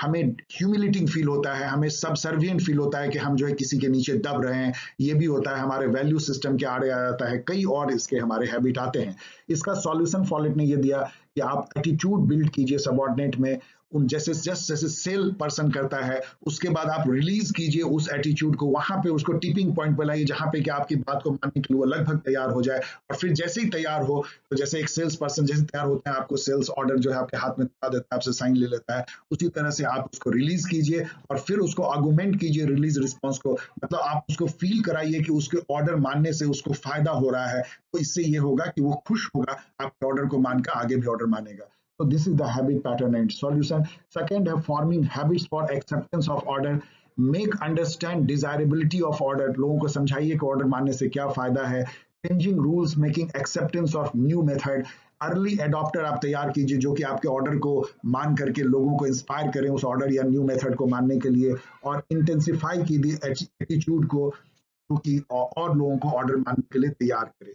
हमें ह्यूमिलिटिंग फील होता है हमें सबसर्वियंट फील होता है कि हम जो है किसी के नीचे दब रहे हैं। ये भी होता है हमारे वैल्यू सिस्टम के आड़े आ जाता है कई और इसके हमारे हैबिट आते हैं। इसका सॉल्यूशन फॉलिट ने ये दिया कि आप एटीट्यूड बिल्ड कीजिए सबॉर्डिनेट में उन जैसे जस्ट जैसे सेल पर्सन करता है, उसके बाद आप रिलीज़ कीजिए उस एटीट्यूड को, वहाँ पे उसको टिपिंग पॉइंट पर लाइए, जहाँ पे कि आपकी बात को मानने के लिए वो लगभग तैयार हो जाए। और फिर जैसे ही तैयार हो तो जैसे एक सेल्स पर्सन जैसे तैयार होते हैं, आपको सेल्स ऑर्डर जो है आपके हाथ में दिखा देता है, आपसे साइन ले लेता है, उसी तरह से आप उसको रिलीज़ कीजिए और फिर उसको आर्गूमेंट कीजिए रिलीज़ रिस्पॉन्स को। मतलब आप उसको फील कराइए कि उसके ऑर्डर मानने से उसको फ़ायदा हो रहा है तो इससे ये होगा कि वो खुश होगा, आपके ऑर्डर को मानकर आगे भी ऑर्डर मानेगा। So this is the habit pattern and solution. Second, है forming habits for acceptance of order. Make understand desirability of order. लोगों को समझाइए कि ऑर्डर मानने से क्या फ़ायदा है changing rules making acceptance of new method early adopter आप तैयार कीजिए जो कि आपके ऑर्डर को मान करके लोगों को इंस्पायर करें उस ऑर्डर या न्यू मेथड को मानने के लिए और इंटेंसिफाई कीजिए एटीट्यूड को क्योंकि और लोगों को ऑर्डर मानने के लिए तैयार करें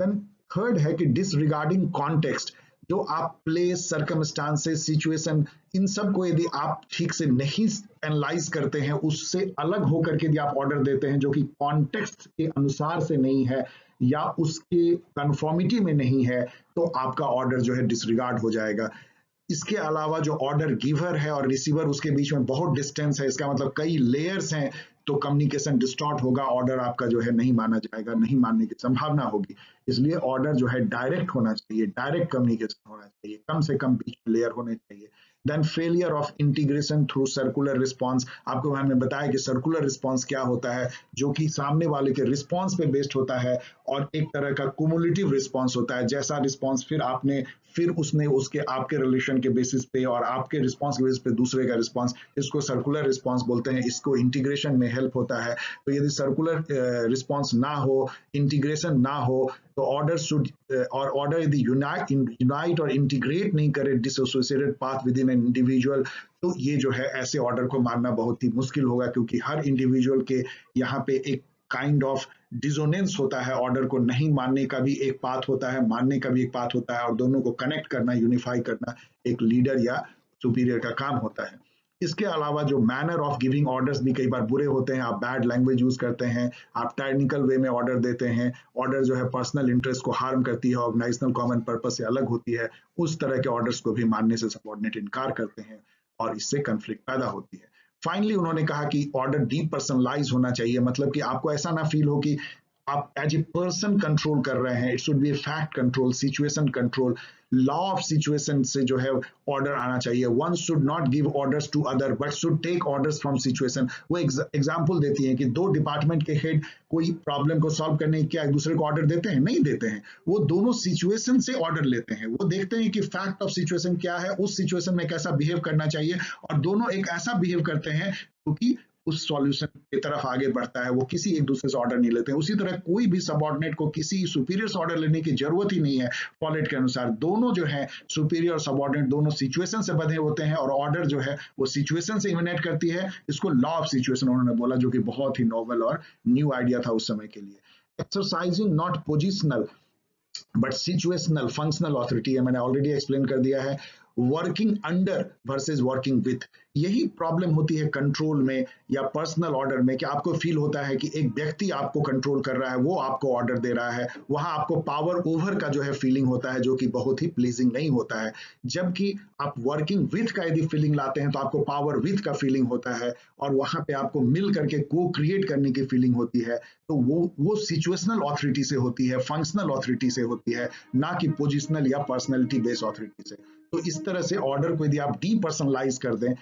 देन थर्ड है कि डिसरिगार्डिंग कॉन्टेक्स्ट जो आप प्लेस सर्कमस्टांसेस सिचुएशन इन सबको यदि आप ठीक से नहीं एनालाइज करते हैं, उससे अलग होकर के यदि आप ऑर्डर देते हैं जो कि कॉन्टेक्स्ट के अनुसार से नहीं है या उसके कन्फॉर्मिटी में नहीं है तो आपका ऑर्डर जो है डिसरिगार्ड हो जाएगा। इसके अलावा जो ऑर्डर गिवर है और रिसीवर उसके बीच में बहुत डिस्टेंस है। इसका मतलब कई लेयर्स हैं। तो कम्युनिकेशन डिस्टॉर्ट होगा ऑर्डर आपका जो है नहीं माना जाएगा, नहीं मानने की संभावना होगी। इसलिए ऑर्डर जो है डायरेक्ट होना चाहिए डायरेक्ट कम्युनिकेशन होना चाहिए, कम से कम बीच लेयर होने चाहिए। Then failure of integration through circular response आपको हमने बताया कि सर्कुलर रिस्पॉन्स क्या होता है, जो कि सामने वाले के रिस्पॉन्स पे बेस्ड होता है, और एक तरह का कुमुलेटिव रिस्पॉन्स होता है। जैसा रिस्पॉन्स फिर आपने फिर उसने उसके, आपके रिलेशन के बेसिस पे और आपके रिस्पॉन्स के बेसिस पे दूसरे का रिस्पॉन्स इसको सर्कुलर रिस्पॉन्स बोलते हैं। इसको इंटीग्रेशन में हेल्प होता है। तो यदि सर्कुलर रिस्पॉन्स ना हो इंटीग्रेशन ना हो तो ऑर्डर शुड और ऑर्डर यदि यूनाइट और इंटीग्रेट नहीं करे dissociated path within an individual तो ये जो है, ऐसे ऑर्डर को मानना बहुत ही मुश्किल होगा, क्योंकि हर इंडिविजुअल के यहाँ पे एक काइंड kind ऑफ़ डिजोनेंस होता है ऑर्डर को नहीं मानने का भी एक पाथ होता है, मानने का भी एक पाथ होता है और दोनों को कनेक्ट करना यूनिफाई करना एक लीडर या सुपीरियर का काम होता है। इसके अलावा जो मैनर ऑफ़ गिविंग ऑर्डर्स भी कई बार बुरे होते हैं, आप बैड लैंग्वेज यूज़ करते हैं, आप टेक्निकल वे में ऑर्डर देते हैं ऑर्डर जो है पर्सनल इंटरेस्ट को हार्म करती है ऑर्गेनाइजेशनल कॉमन पर्पज से अलग होती है, उस तरह के ऑर्डर्स को भी मानने से सबॉर्डिनेट इनकार करते हैं और इससे कंफ्लिक्ट पैदा होती है। फाइनली उन्होंने कहा कि ऑर्डर डी पर्सनलाइज होना चाहिए। मतलब कि आपको ऐसा ना फील हो कि आप एज ए पर्सन कंट्रोल कर रहे हैं it should be fact control situation control law of situation से जो है ऑर्डर आना चाहिए। One should not give orders to other but should take orders from situation वो एग्ज़ाम्पल देती है कि दो डिपार्टमेंट के हेड कोई प्रॉब्लम को सॉल्व करने क्या एक दूसरे को ऑर्डर देते हैं? नहीं देते हैं। वो दोनों सिचुएशन से ऑर्डर लेते हैं। वो देखते हैं कि फैक्ट ऑफ़ सिचुएशन क्या है, उस सिचुएशन में कैसा बिहेव करना चाहिए, और दोनों एक ऐसा बिहेव करते हैं क्योंकि उस सॉल्यूशन की तरफ़ आगे बढ़ता है, वो किसी एक दूसरे से ऑर्डर नहीं लेते हैं। उसी तरह कोई भी सबॉर्डिनेट को किसी सुपीरियर से ऑर्डर लेने की ज़रूरत ही नहीं है फॉलेट के अनुसार। दोनों जो है सुपीरियर और सबॉर्डिनेट दोनों सिचुएशन से बधे होते हैं और ऑर्डर जो है, वो सिचुएशन से इमिनेट करती है। इसको लॉ ऑफ़ सिचुएशन उन्होंने बोला, जो कि बहुत ही नॉवल और न्यू आइडिया था उस समय के लिए। Exercising not positional but situational functional authority है, मैंने ऑलरेडी एक्सप्लेन कर दिया है। Working under versus working with यही प्रॉब्लम होती है कंट्रोल में या पर्सनल ऑर्डर में कि आपको फील होता है कि एक व्यक्ति आपको कंट्रोल कर रहा है, वो आपको ऑर्डर दे रहा है। वहाँ आपको पावर ओवर का जो है फीलिंग होता है, जो कि बहुत ही प्लीजिंग नहीं होता है। जबकि आप वर्किंग विथ का यदि फीलिंग लाते हैं तो आपको पावर विथ का फीलिंग होता है और वहाँ पे आपको मिल करके को क्रिएट करने की फीलिंग होती है। तो वो वो सिचुएशनल ऑथोरिटी से होती है फंक्शनल ऑथोरिटी से होती है, ना कि पोजिशनल या पर्सनैलिटी बेस्ड ऑथोरिटी से। तो इस तरह से ऑर्डर को यदि आप डीपर्सनलाइज कर दें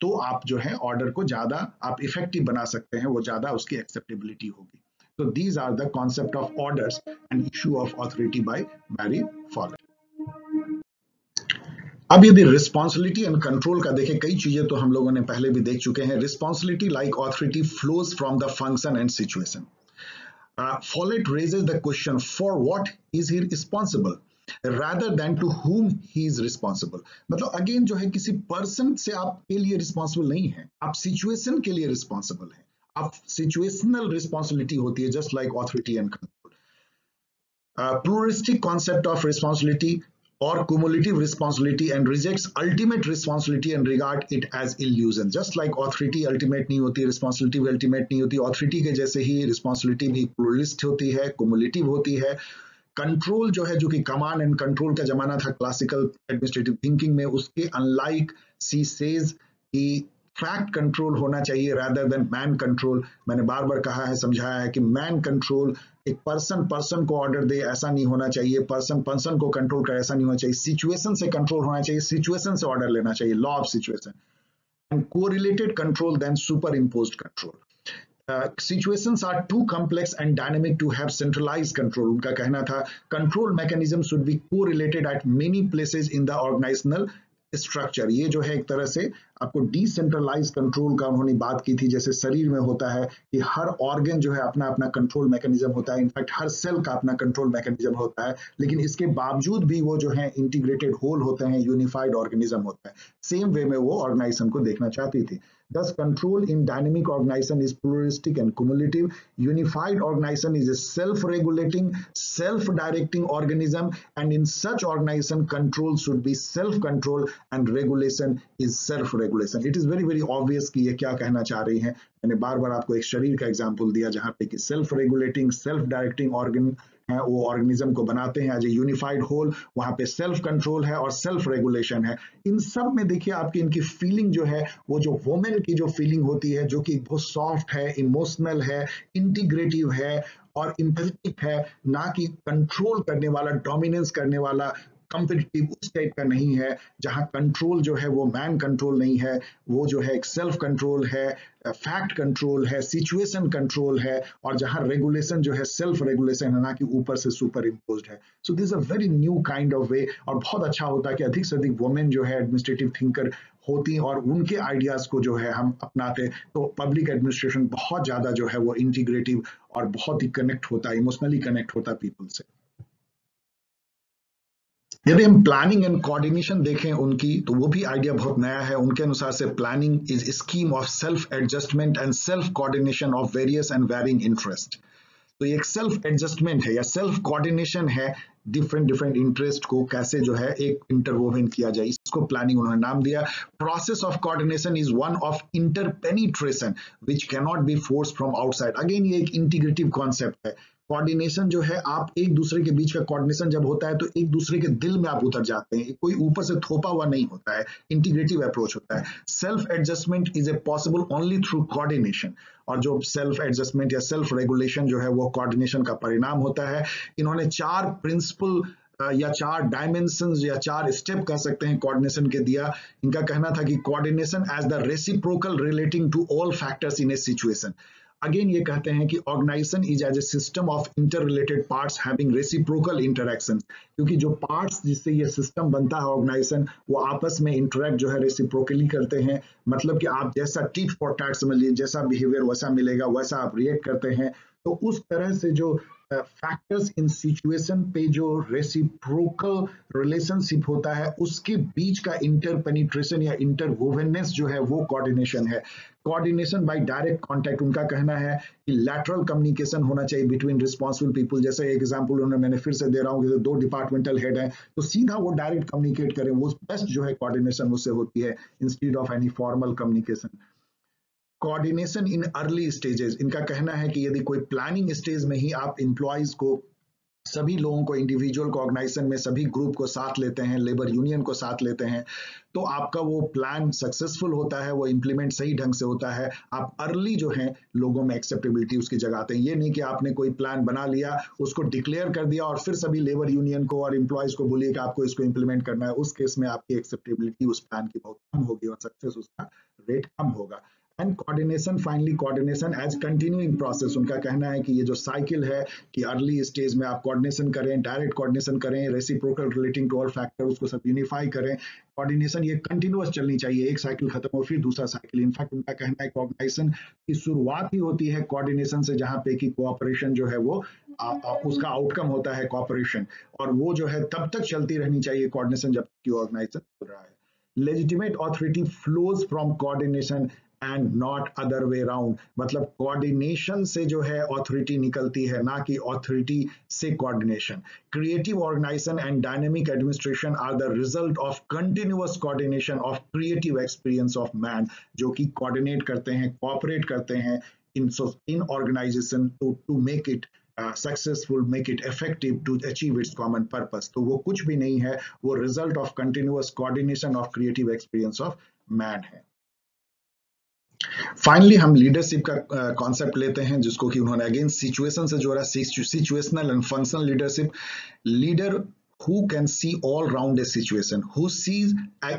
तो आप जो है ऑर्डर को ज़्यादा आप इफ़ेक्टिव बना सकते हैं, वो ज़्यादा उसकी एक्सेप्टेबिलिटी होगी। तो these are the concept of orders and issue of authority by Mary Follett अब यदि रिस्पॉन्सिबिलिटी एंड कंट्रोल का देखें, कई चीज़ें तो हम लोगों ने पहले भी देख चुके हैं। Responsibility like authority flows from the function and situation Follett raises the question for what is he responsible? Rather than to whom he is responsible मतलब अगेन जो है किसी पर्सन से आपके लिए रिस्पॉन्सिबल नहीं है आप सिचुएशन के लिए रिस्पॉन्सिबल है आप सिचुएशनल रिस्पॉन्सिबिलिटी होती है just like authority and control pluralistic concept of responsibility or cumulative responsibility and rejects ultimate responsibility and regard it as illusion just like authority ultimate नहीं होती responsibility ultimate नहीं होती authority के जैसे ही responsibility भी pluralist होती है cumulative होती है कंट्रोल जो है, जो कि कमांड एंड कंट्रोल का जमाना था क्लासिकल एडमिनिस्ट्रेटिव थिंकिंग में, उसके अनलाइक सी सेज कि फैक्ट कंट्रोल होना चाहिए रादर देन मैन कंट्रोल मैंने बार बार कहा है, समझाया है कि मैन कंट्रोल एक पर्सन पर्सन को ऑर्डर दे, ऐसा नहीं होना चाहिए। पर्सन पर्सन को कंट्रोल करे, ऐसा नहीं होना चाहिए। सिचुएशन से कंट्रोल होना चाहिए सिचुएशन से ऑर्डर लेना चाहिए लॉ ऑफ़ सिचुएशन एंड को related control then superimpose control situations are too complex and dynamic to have control. उनका कहना था, control mechanism should be correlated at many places in the organizational structure ये जो है एक तरह से आपको डिसेंट्रलाइज कंट्रोल का उन्होंने बात की थी, जैसे शरीर में होता है कि हर ऑर्गन जो है अपना अपना कंट्रोल मैकेनिज्म होता है। इनफैक्ट हर सेल का अपना कंट्रोल मैकेनिज्म होता है। लेकिन इसके बावजूद भी वो जो है इंटीग्रेटेड होल होते हैं यूनिफाइड ऑर्गेनिज्म होता है। सेम वे में वो ऑर्गेनाइजेशन को देखना चाहती थी। Thus, control in dynamic organization is pluralistic and cumulative. Unified organization is a self-regulating, self-directing organism and in such organization, control should be self-control and regulation is self-regulation. It is very, very obvious कि ये क्या कहना चाह रही हैं मैंने बार बार आपको एक शरीर का एग्जाम्पल दिया जहाँ पे कि self regulating self directing organ है वो ऑर्गेनिज्म को बनाते हैं एज ए यूनिफाइड होल वहाँ पे सेल्फ कंट्रोल है और सेल्फ रेगुलेशन है। इन सब में देखिए आपकी इनकी फीलिंग जो है, वो जो वोमेन की जो फीलिंग होती है, जो कि बहुत सॉफ्ट है इमोशनल है इंटीग्रेटिव है और इम्पेटिक है, ना कि कंट्रोल करने वाला डोमिनेंस करने वाला कंपिटिटिव उस टाइप का नहीं है, जहाँ कंट्रोल जो है वो मैन कंट्रोल नहीं है, वो जो है एक सेल्फ कंट्रोल है फैक्ट कंट्रोल है सिचुएशन कंट्रोल है, और जहाँ रेगुलेशन जो है सेल्फ रेगुलेशन है, ना कि ऊपर से सुपर इम्पोज है so this a very new kind of way और बहुत अच्छा होता है कि अधिक से अधिक वुमेन जो है एडमिनिस्ट्रेटिव थिंकर होती और उनके आइडियाज़ को जो है हम अपनाते तो पब्लिक एडमिनिस्ट्रेशन बहुत ज़्यादा जो है वो इंटीग्रेटिव और बहुत ही कनेक्ट होता है इमोशनली कनेक्ट होता है पीपल से। यदि हम प्लानिंग एंड कोऑर्डिनेशन देखें उनकी तो वो भी आइडिया बहुत नया है। उनके अनुसार से planning is scheme of self adjustment and self coordination of various and varying interest तो एक सेल्फ एडजस्टमेंट है या सेल्फ कोऑर्डिनेशन है डिफरेंट डिफरेंट इंटरेस्ट को कैसे जो है एक इंटरवोवन किया जाए, इसको प्लानिंग उन्होंने नाम दिया। Process of coordination is one of interpenetration which cannot be force from outside again ये एक इंटीग्रेटिव कॉन्सेप्ट है। कोऑर्डिनेशन जो है, आप एक दूसरे के बीच का कोऑर्डिनेशन जब होता है तो एक दूसरे के दिल में आप उतर जाते हैं। कोई ऊपर से थोपा हुआ नहीं होता है इंटीग्रेटिव अप्रोच होता है। Self adjustment is a possible only through coordination और जो सेल्फ एडजस्टमेंट या सेल्फ रेगुलेशन जो है, वो कोऑर्डिनेशन का परिणाम होता है। इन्होंने चार प्रिंसिपल या चार डायमेंशन या चार स्टेप कह सकते हैं कोऑर्डिनेशन के दिया। इनका कहना था कि coordination as the reciprocal relating to all factors in a situation again ये कहते हैं कि organisation is as a system of inter related parts having reciprocal interaction क्योंकि जो पार्ट्स जिससे ये सिस्टम बनता है ऑर्गेनाइजेशन वो आपस में इंटरेक्ट जो है रेसिप्रोकली करते हैं। मतलब कि आप जैसा टीट फॉर टैट समझ लीजिए, जैसा बिहेवियर वैसा मिलेगा, वैसा आप रिएक्ट करते हैं। तो उस तरह से जो फैक्टर्स इन सिचुएशन पे जो रेसिप्रोकल रिलेशनशिप होता है, उसके बीच का इंटरपेनिट्रेशन या इंटरवोवेनेस जो है, वो कोऑर्डिनेशन है। कोऑर्डिनेशन बाय डायरेक्ट कांटेक्ट उनका कहना है कि लैटरल कम्युनिकेशन होना चाहिए बिटवीन रिस्पॉन्सिबल पीपल जैसे एग्ज़ाम्पल उन्होंने मैंने फिर से दे रहा हूँ दो डिपार्टमेंटल हेड है तो सीधा वो डायरेक्ट कम्युनिकेट करें। वो बेस्ट जो है कोऑर्डिनेशन उससे होती है instead of any formal communication coordination in early stages इनका कहना है कि यदि कोई प्लानिंग स्टेज में ही आप इंप्लॉयज को सभी लोगों को इंडिविजुअल को ऑर्गेनाइजेशन में सभी ग्रुप को साथ लेते हैं लेबर यूनियन को साथ लेते हैं तो आपका वो प्लान सक्सेसफुल होता है, वो इम्प्लीमेंट सही ढंग से होता है। आप अर्ली जो है, लोगों में एक्सेप्टेबिलिटी उसकी जगाते हैं। ये नहीं कि आपने कोई प्लान बना लिया, उसको डिक्लेयर कर दिया और फिर सभी लेबर यूनियन को और इम्प्लॉयज को बोलिए कि आपको इसको इम्प्लीमेंट करना है। उस केस में आपकी एक्सेप्टेबिलिटी उस प्लान की बहुत कम होगी और सक्सेस उसका रेट कम होगा। And coordination finally coordination as continuing process उनका कहना है कि ये जो साइकिल है कि अर्ली स्टेज में आप कोऑर्डिनेशन करें डायरेक्ट कोऑर्डिनेशन करें reciprocal relating to all factor उसको सब यूनिफाई करें। कोऑर्डिनेशन ये कंटिन्यूस चलनी चाहिए। एक साइकिल खत्म हो फिर दूसरा साइकिल इनफैक्ट उनका कहना है कोऑर्डिनेशन की शुरुआत ही होती है कोऑर्डिनेशन से जहाँ पे कि कोऑपरेशन जो है वो आ, आ, उसका आउटकम होता है कोऑपरेशन और वो जो है तब तक चलती रहनी चाहिए कोऑर्डिनेशन जब की ऑर्गेनाइजेशन चल रहा है। Legitimate authority flows from coordination and not other way round मतलब कोऑर्डिनेशन से जो है ऑथोरिटी निकलती है, ना कि ऑथोरिटी से coordination creative organisation and dynamic administration are the result of continuous coordination of creative experience of man जो कि कोऑर्डिनेट करते हैं कोऑपरेट करते हैं in in organisation to to make it successful make it effective to achieve its common purpose तो वो कुछ भी नहीं है, वो result of continuous coordination of creative experience of man है। फाइनली हम लीडरशिप का कॉन्सेप्ट लेते हैं जिसको कि उन्होंने अगेन सिचुएशन से जोड़ा situational and functional leadership leader who can see all round a situation who sees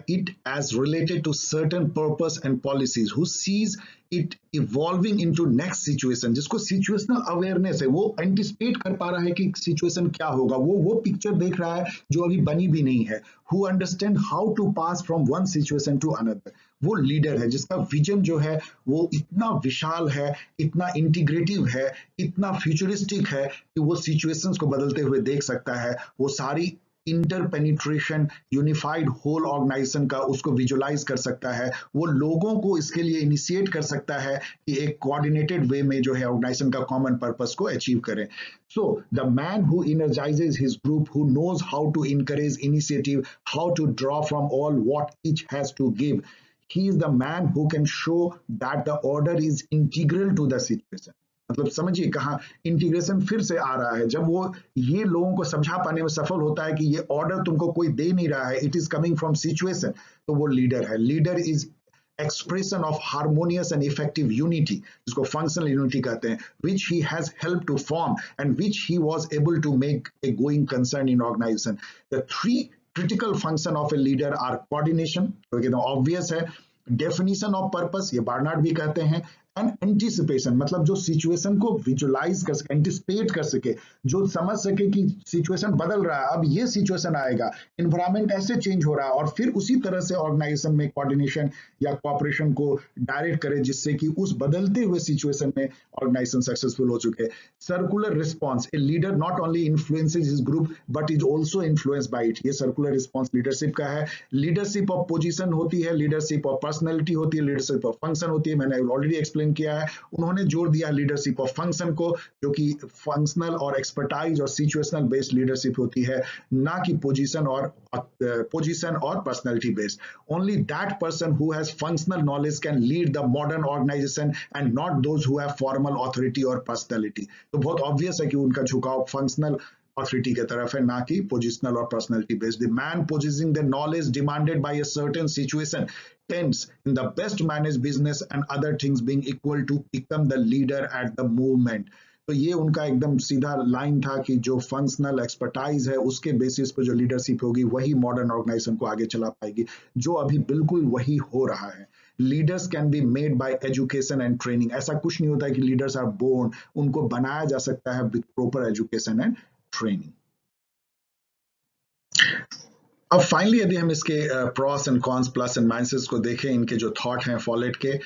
it as related to certain purpose and policies who sees it evolving into next situation जिसको situational awareness है वो anticipate कर पा रहा है कि situation क्या होगा वो वो picture देख रहा है जो अभी बनी भी नहीं है who understand how to pass from one situation to another वो लीडर है, जिसका विजन जो है, वो इतना विशाल है, इतना इंटीग्रेटिव है, इतना फ्यूचरिस्टिक है कि वो सिचुएशंस को बदलते हुए देख सकता है। वो सारी interpenetration unified whole organisation का उसको विजुलाइज कर सकता है। वो लोगों को इसके लिए इनिशिएट कर सकता है कि एक कोऑर्डिनेटेड वे में जो है ऑर्गेनाइजेशन का कॉमन पर्पस को अचीव करें। So the man who energizes his group who knows how to encourage initiative how to draw from all what each has to give he is the man who can show that the order is integral to the situation. मतलब समझिए कहा integration फिर से आ रहा है। जब वो ये लोगों को समझा पाने में सफल होता है कि ये ऑर्डर तुमको कोई दे नहीं रहा है it is coming from situation तो वो लीडर है। Leader is expression of harmonious and effective unity जिसको फंक्शनल यूनिटी कहते हैं which he has help to form and which he was able to make a going concern in organisation the three critical function of a leader are coordination तो एकदम obvious है। Definition of purpose ये Barnard भी कहते हैं। And anticipation मतलब जो situation को विजुलाइज कर सके एंटिसिपेट कर सके, जो समझ सके कि सिचुएशन बदल रहा है, अब ये सिचुएशन आएगा इन्वायरमेंट ऐसे चेंज हो रहा है और फिर उसी तरह से ऑर्गेनाइजेशन में कोऑर्डिनेशन या कोऑपरेशन को डायरेक्ट करे जिससे कि उस बदलते हुए सिचुएशन में ऑर्गेनाइजेशन सक्सेसफुल हो चुके circular response a leader not only influences his group but is also influence by it ये सर्कुलर रिस्पॉन्स लीडरशिप का है। लीडरशिप ऑफ़ पोजिशन होती है लीडरशिप ऑफ़ पर्सनैलिटी होती है लीडरशिप ऑफ़ फ़ंक्शन होती है। मैंने ऑलरेडी एक्सप्लेन एक्सप्लेन किया है, उन्होंने जोड़ दिया लीडरशिप ऑफ़ फ़ंक्शन को, जो कि फंक्शनल और एक्सपर्टाइज और सिचुएशनल बेस्ड लीडरशिप होती है, ना कि पोजीशन और पोजीशन और personality based only that person who has functional knowledge can lead the modern organisation and not those who have formal authority और पर्सनैलिटी तो बहुत ऑब्वियस है कि उनका झुकाव फंक्शनल authority की तरफ़ है, ना कि पोजिशनल और personality based the man positioning the knowledge demanded by a certain situation tends, in the best managed business and other things, being equal to become the leader at the movement तो ये उनका एकदम सीधा line था कि जो functional expertise है, उसके बेसिस पर जो लीडरशिप होगी, वही मॉडर्न ऑर्गेनाइजेशन को आगे चला पाएगी, जो अभी बिल्कुल वही हो रहा है। Leaders can be made by education and training ऐसा कुछ नहीं होता है कि लीडर्स आर बोर्न उनको बनाया जा सकता है with proper education and training अब फाइनली यदि हम इसके pros and cons plus and minuses को देखें, इनके जो थॉट हैं फॉलेट के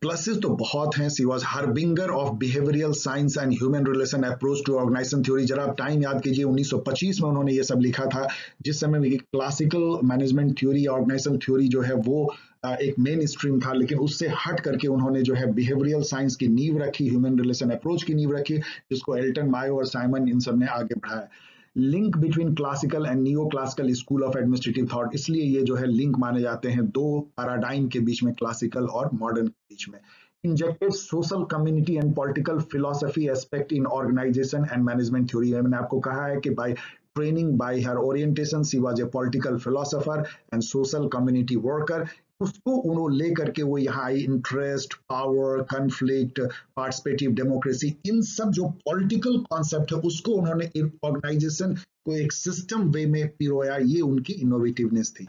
प्लसेस तो बहुत हैं she was harbinger of behavioural science and human relation approach to organisation theory जरा आप टाइम याद कीजिए 1925 में उन्होंने ये सब लिखा था, जिस समय classical management theory organisation theory जो है, वो एक मेन स्ट्रीम था, लेकिन उससे हट करके उन्होंने जो है बिहेवियरल साइंस की नींव रखी ह्यूमन रिलेशन अप्रोच की नींव रखी, जिसको एल्टन मायो और साइमन इन सबने आगे बढ़ाया। Link between classical and neo classical school of administrative thought इसलिए ये जो है लिंक माने जाते हैं दो पैराडाइम के बीच में क्लासिकल और मॉडर्न के बीच में। Injected social community and political philosophy aspect in organisation and management theory मैंने आपको कहा है कि by training by her orientation she was a political philosopher and social community worker उसको उन्होंने लेकर के वो यहाँ आई interest power conflict participative democracy इन सब जो पॉलिटिकल कॉन्सेप्ट है, उसको उन्होंने ऑर्गेनाइजेशन को एक सिस्टम वे में पिरोया, ये उनकी इनोवेटिवनेस थी।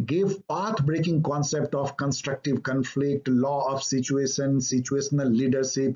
Gave path breaking concept of constructive conflict law of situation situational leadership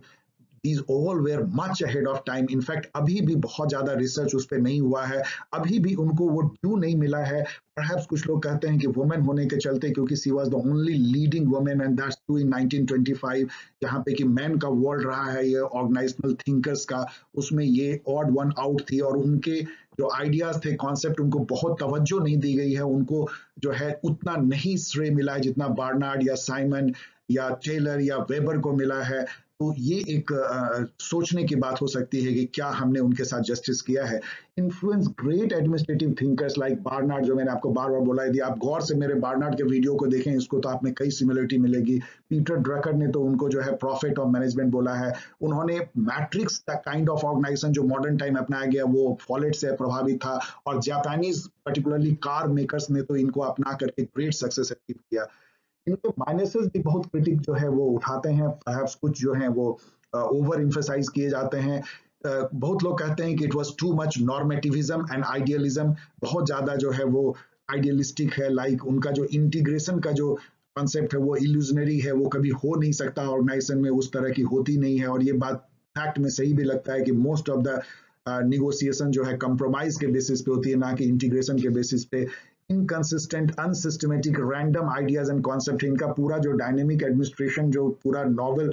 these all were much ahead of time. In fact अभी भी बहुत ज़्यादा रिसर्च उस पर नहीं हुआ है। अभी भी उनको वो क्यों नहीं मिला है? परहैप्स कुछ लोग कहते हैं कि वुमेन होने के चलते क्योंकि she was the only leading women and that's true in 1925 जहाँ पे कि मैन का वर्ल्ड रहा है, ये ऑर्गेनाइजेशनल थिंकर्स का, उसमें ये ऑड वन आउट थी और उनके जो आइडियाज़ थे कॉन्सेप्ट उनको बहुत तवज्जो नहीं दी गई है। उनको जो है उतना नहीं श्रेय मिला है जितना बार्नार्ड या साइमन या टेलर या वेबर को मिला है तो ये एक आ, सोचने की बात हो सकती है कि क्या हमने उनके साथ जस्टिस किया है। Influence great administrative thinkers like Barnard जो मैंने आपको बार बार बोला है आप गौर से मेरे बार्नार्ड के वीडियो को देखें इसको तो आप में कई सिमिलरिटी मिलेगी। पीटर ड्रकर ने तो उनको जो है प्रॉफिट ऑफ़ मैनेजमेंट बोला है। उन्होंने मैट्रिक्स काइंड ऑफ़ ऑर्गेनाइजेशन जो मॉडर्न टाइम अपनाया गया वो फॉलेट से प्रभावित था और जापानीज पर्टिकुलरली कार मेकर्स ने तो इनको अपना करके ग्रेट सक्सेस अचीव किया। इनके माइनसेस भी बहुत क्रिटिक जो है वो उठाते हैं। कुछ जो है वो ओवर इम्फेसाइज किए जाते हैं। Uh, बहुत लोग कहते हैं कि it was too much normativism and idealism बहुत ज़्यादा जो है वो आइडियलिस्टिक है। लाइक like, उनका जो इंटीग्रेशन का जो कॉन्सेप्ट है वो इल्यूजनरी है। वो कभी हो नहीं सकता। ऑर्गेनाइजेशन में उस तरह की होती नहीं है। और ये बात फैक्ट में सही भी लगता है कि मोस्ट ऑफ़ द निगोसिएशन जो है कंप्रोमाइज के बेसिस पे होती है ना कि इंटीग्रेशन के बेसिस पे। Inconsistent unsystematic random ideas and concept इनका पूरा जो डायनेमिक एडमिनिस्ट्रेशन जो पूरा नॉवल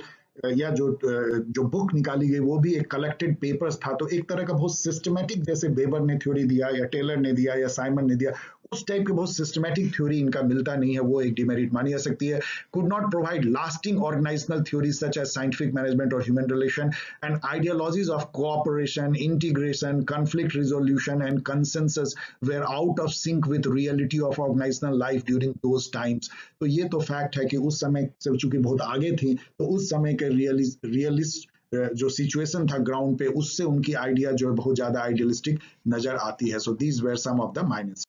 या जो जो बुक निकाली गई, वो भी एक कलेक्टेड पेपर्स था। तो एक तरह का बहुत सिस्टमेटिक जैसे बेबर ने थ्योरी दिया, या टेलर ने दिया, या साइमन ने दिया। उस टाइप के बहुत सिस्टमेटिक थ्योरी इनका मिलता नहीं है, वो एक डिमेरिट मानी जा सकती है। Could not provide lasting organisational theories such as scientific management और human relation and ideologies of cooperation integration conflict resolution and consensus were out of sync with reality of organisational life during those times तो ये तो fact है कि उस समय से चूँकि बहुत आगे थी तो उस समय के रियलिस्ट रियलिस्ट जो सिचुएशन था ग्राउंड पे, उससे उनकी आइडिया जो है बहुत ज़्यादा आइडियलिस्टिक नज़र आती है। So these were some of the minus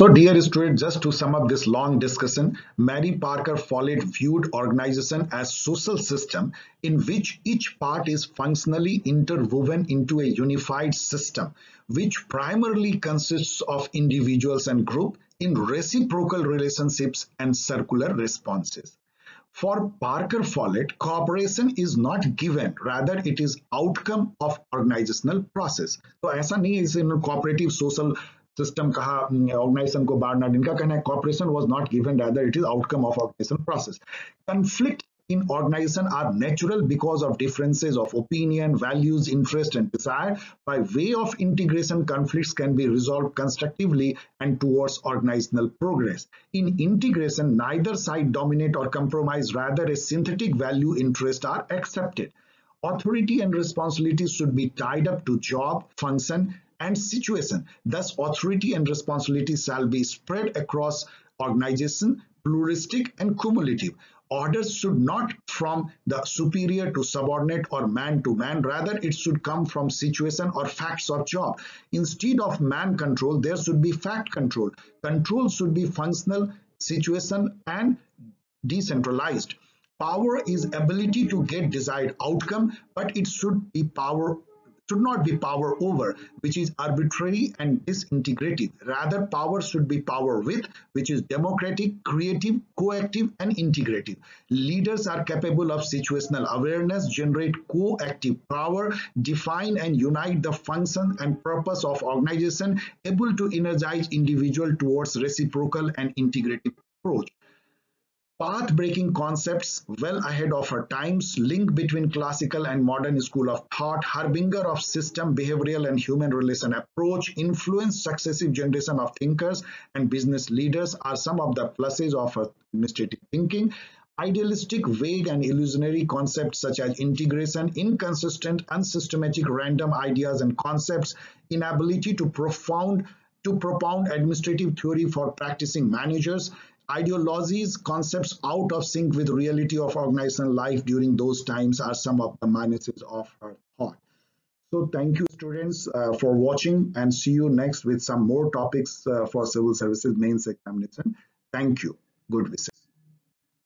So dear students, just to sum up this long discussion, Mary Parker Follett viewed organization as social system in which each part is functionally interwoven into a unified system, which primarily consists of individuals and group in reciprocal relationships and circular responses. For Parker Follett, cooperation is not given, rather it is outcome of organizational process. So ऐसा नहीं है इसे cooperative social system कहा organisation को बारना इनका कहना है cooperation was not given rather it is outcome of organization process conflict in organization are natural because of differences of opinion, values, interest, and desire. By way of integration, conflicts can be resolved constructively and towards organizational progress. In integration, neither side dominate or compromise, rather a synthetic value interest are accepted. Authority and responsibilities should be tied up to job, function, and situation. Thus, authority and responsibility shall be spread across organization, pluralistic and cumulative. Orders should not from the superior to subordinate or man to man. Rather, it should come from situation or facts of job. Instead of man control, there should be fact control. Control should be functional, situation and decentralized. Power is ability to get desired outcome, but it should be power should not be power over, which is arbitrary and disintegrative. Rather, power should be power with, which is democratic, creative, coactive, and integrative. Leaders are capable of situational awareness, generate coactive power, define and unite the function and purpose of organization, able to energize individual towards reciprocal and integrative approach path-breaking concepts well ahead of her times, link between classical and modern school of thought, harbinger of system, behavioral and human relation approach, influence successive generation of thinkers and business leaders are some of the pluses of her administrative thinking. Idealistic, vague and illusionary concepts such as integration, inconsistent, unsystematic, random ideas and concepts, inability to profound to propound administrative theory for practicing managers, ideologies, concepts out of sync with reality of organizational life during those times are some of the minuses of her thought. So thank you students uh, for watching and see you next with some more topics uh, for civil services mains examination. Thank you. Good visit.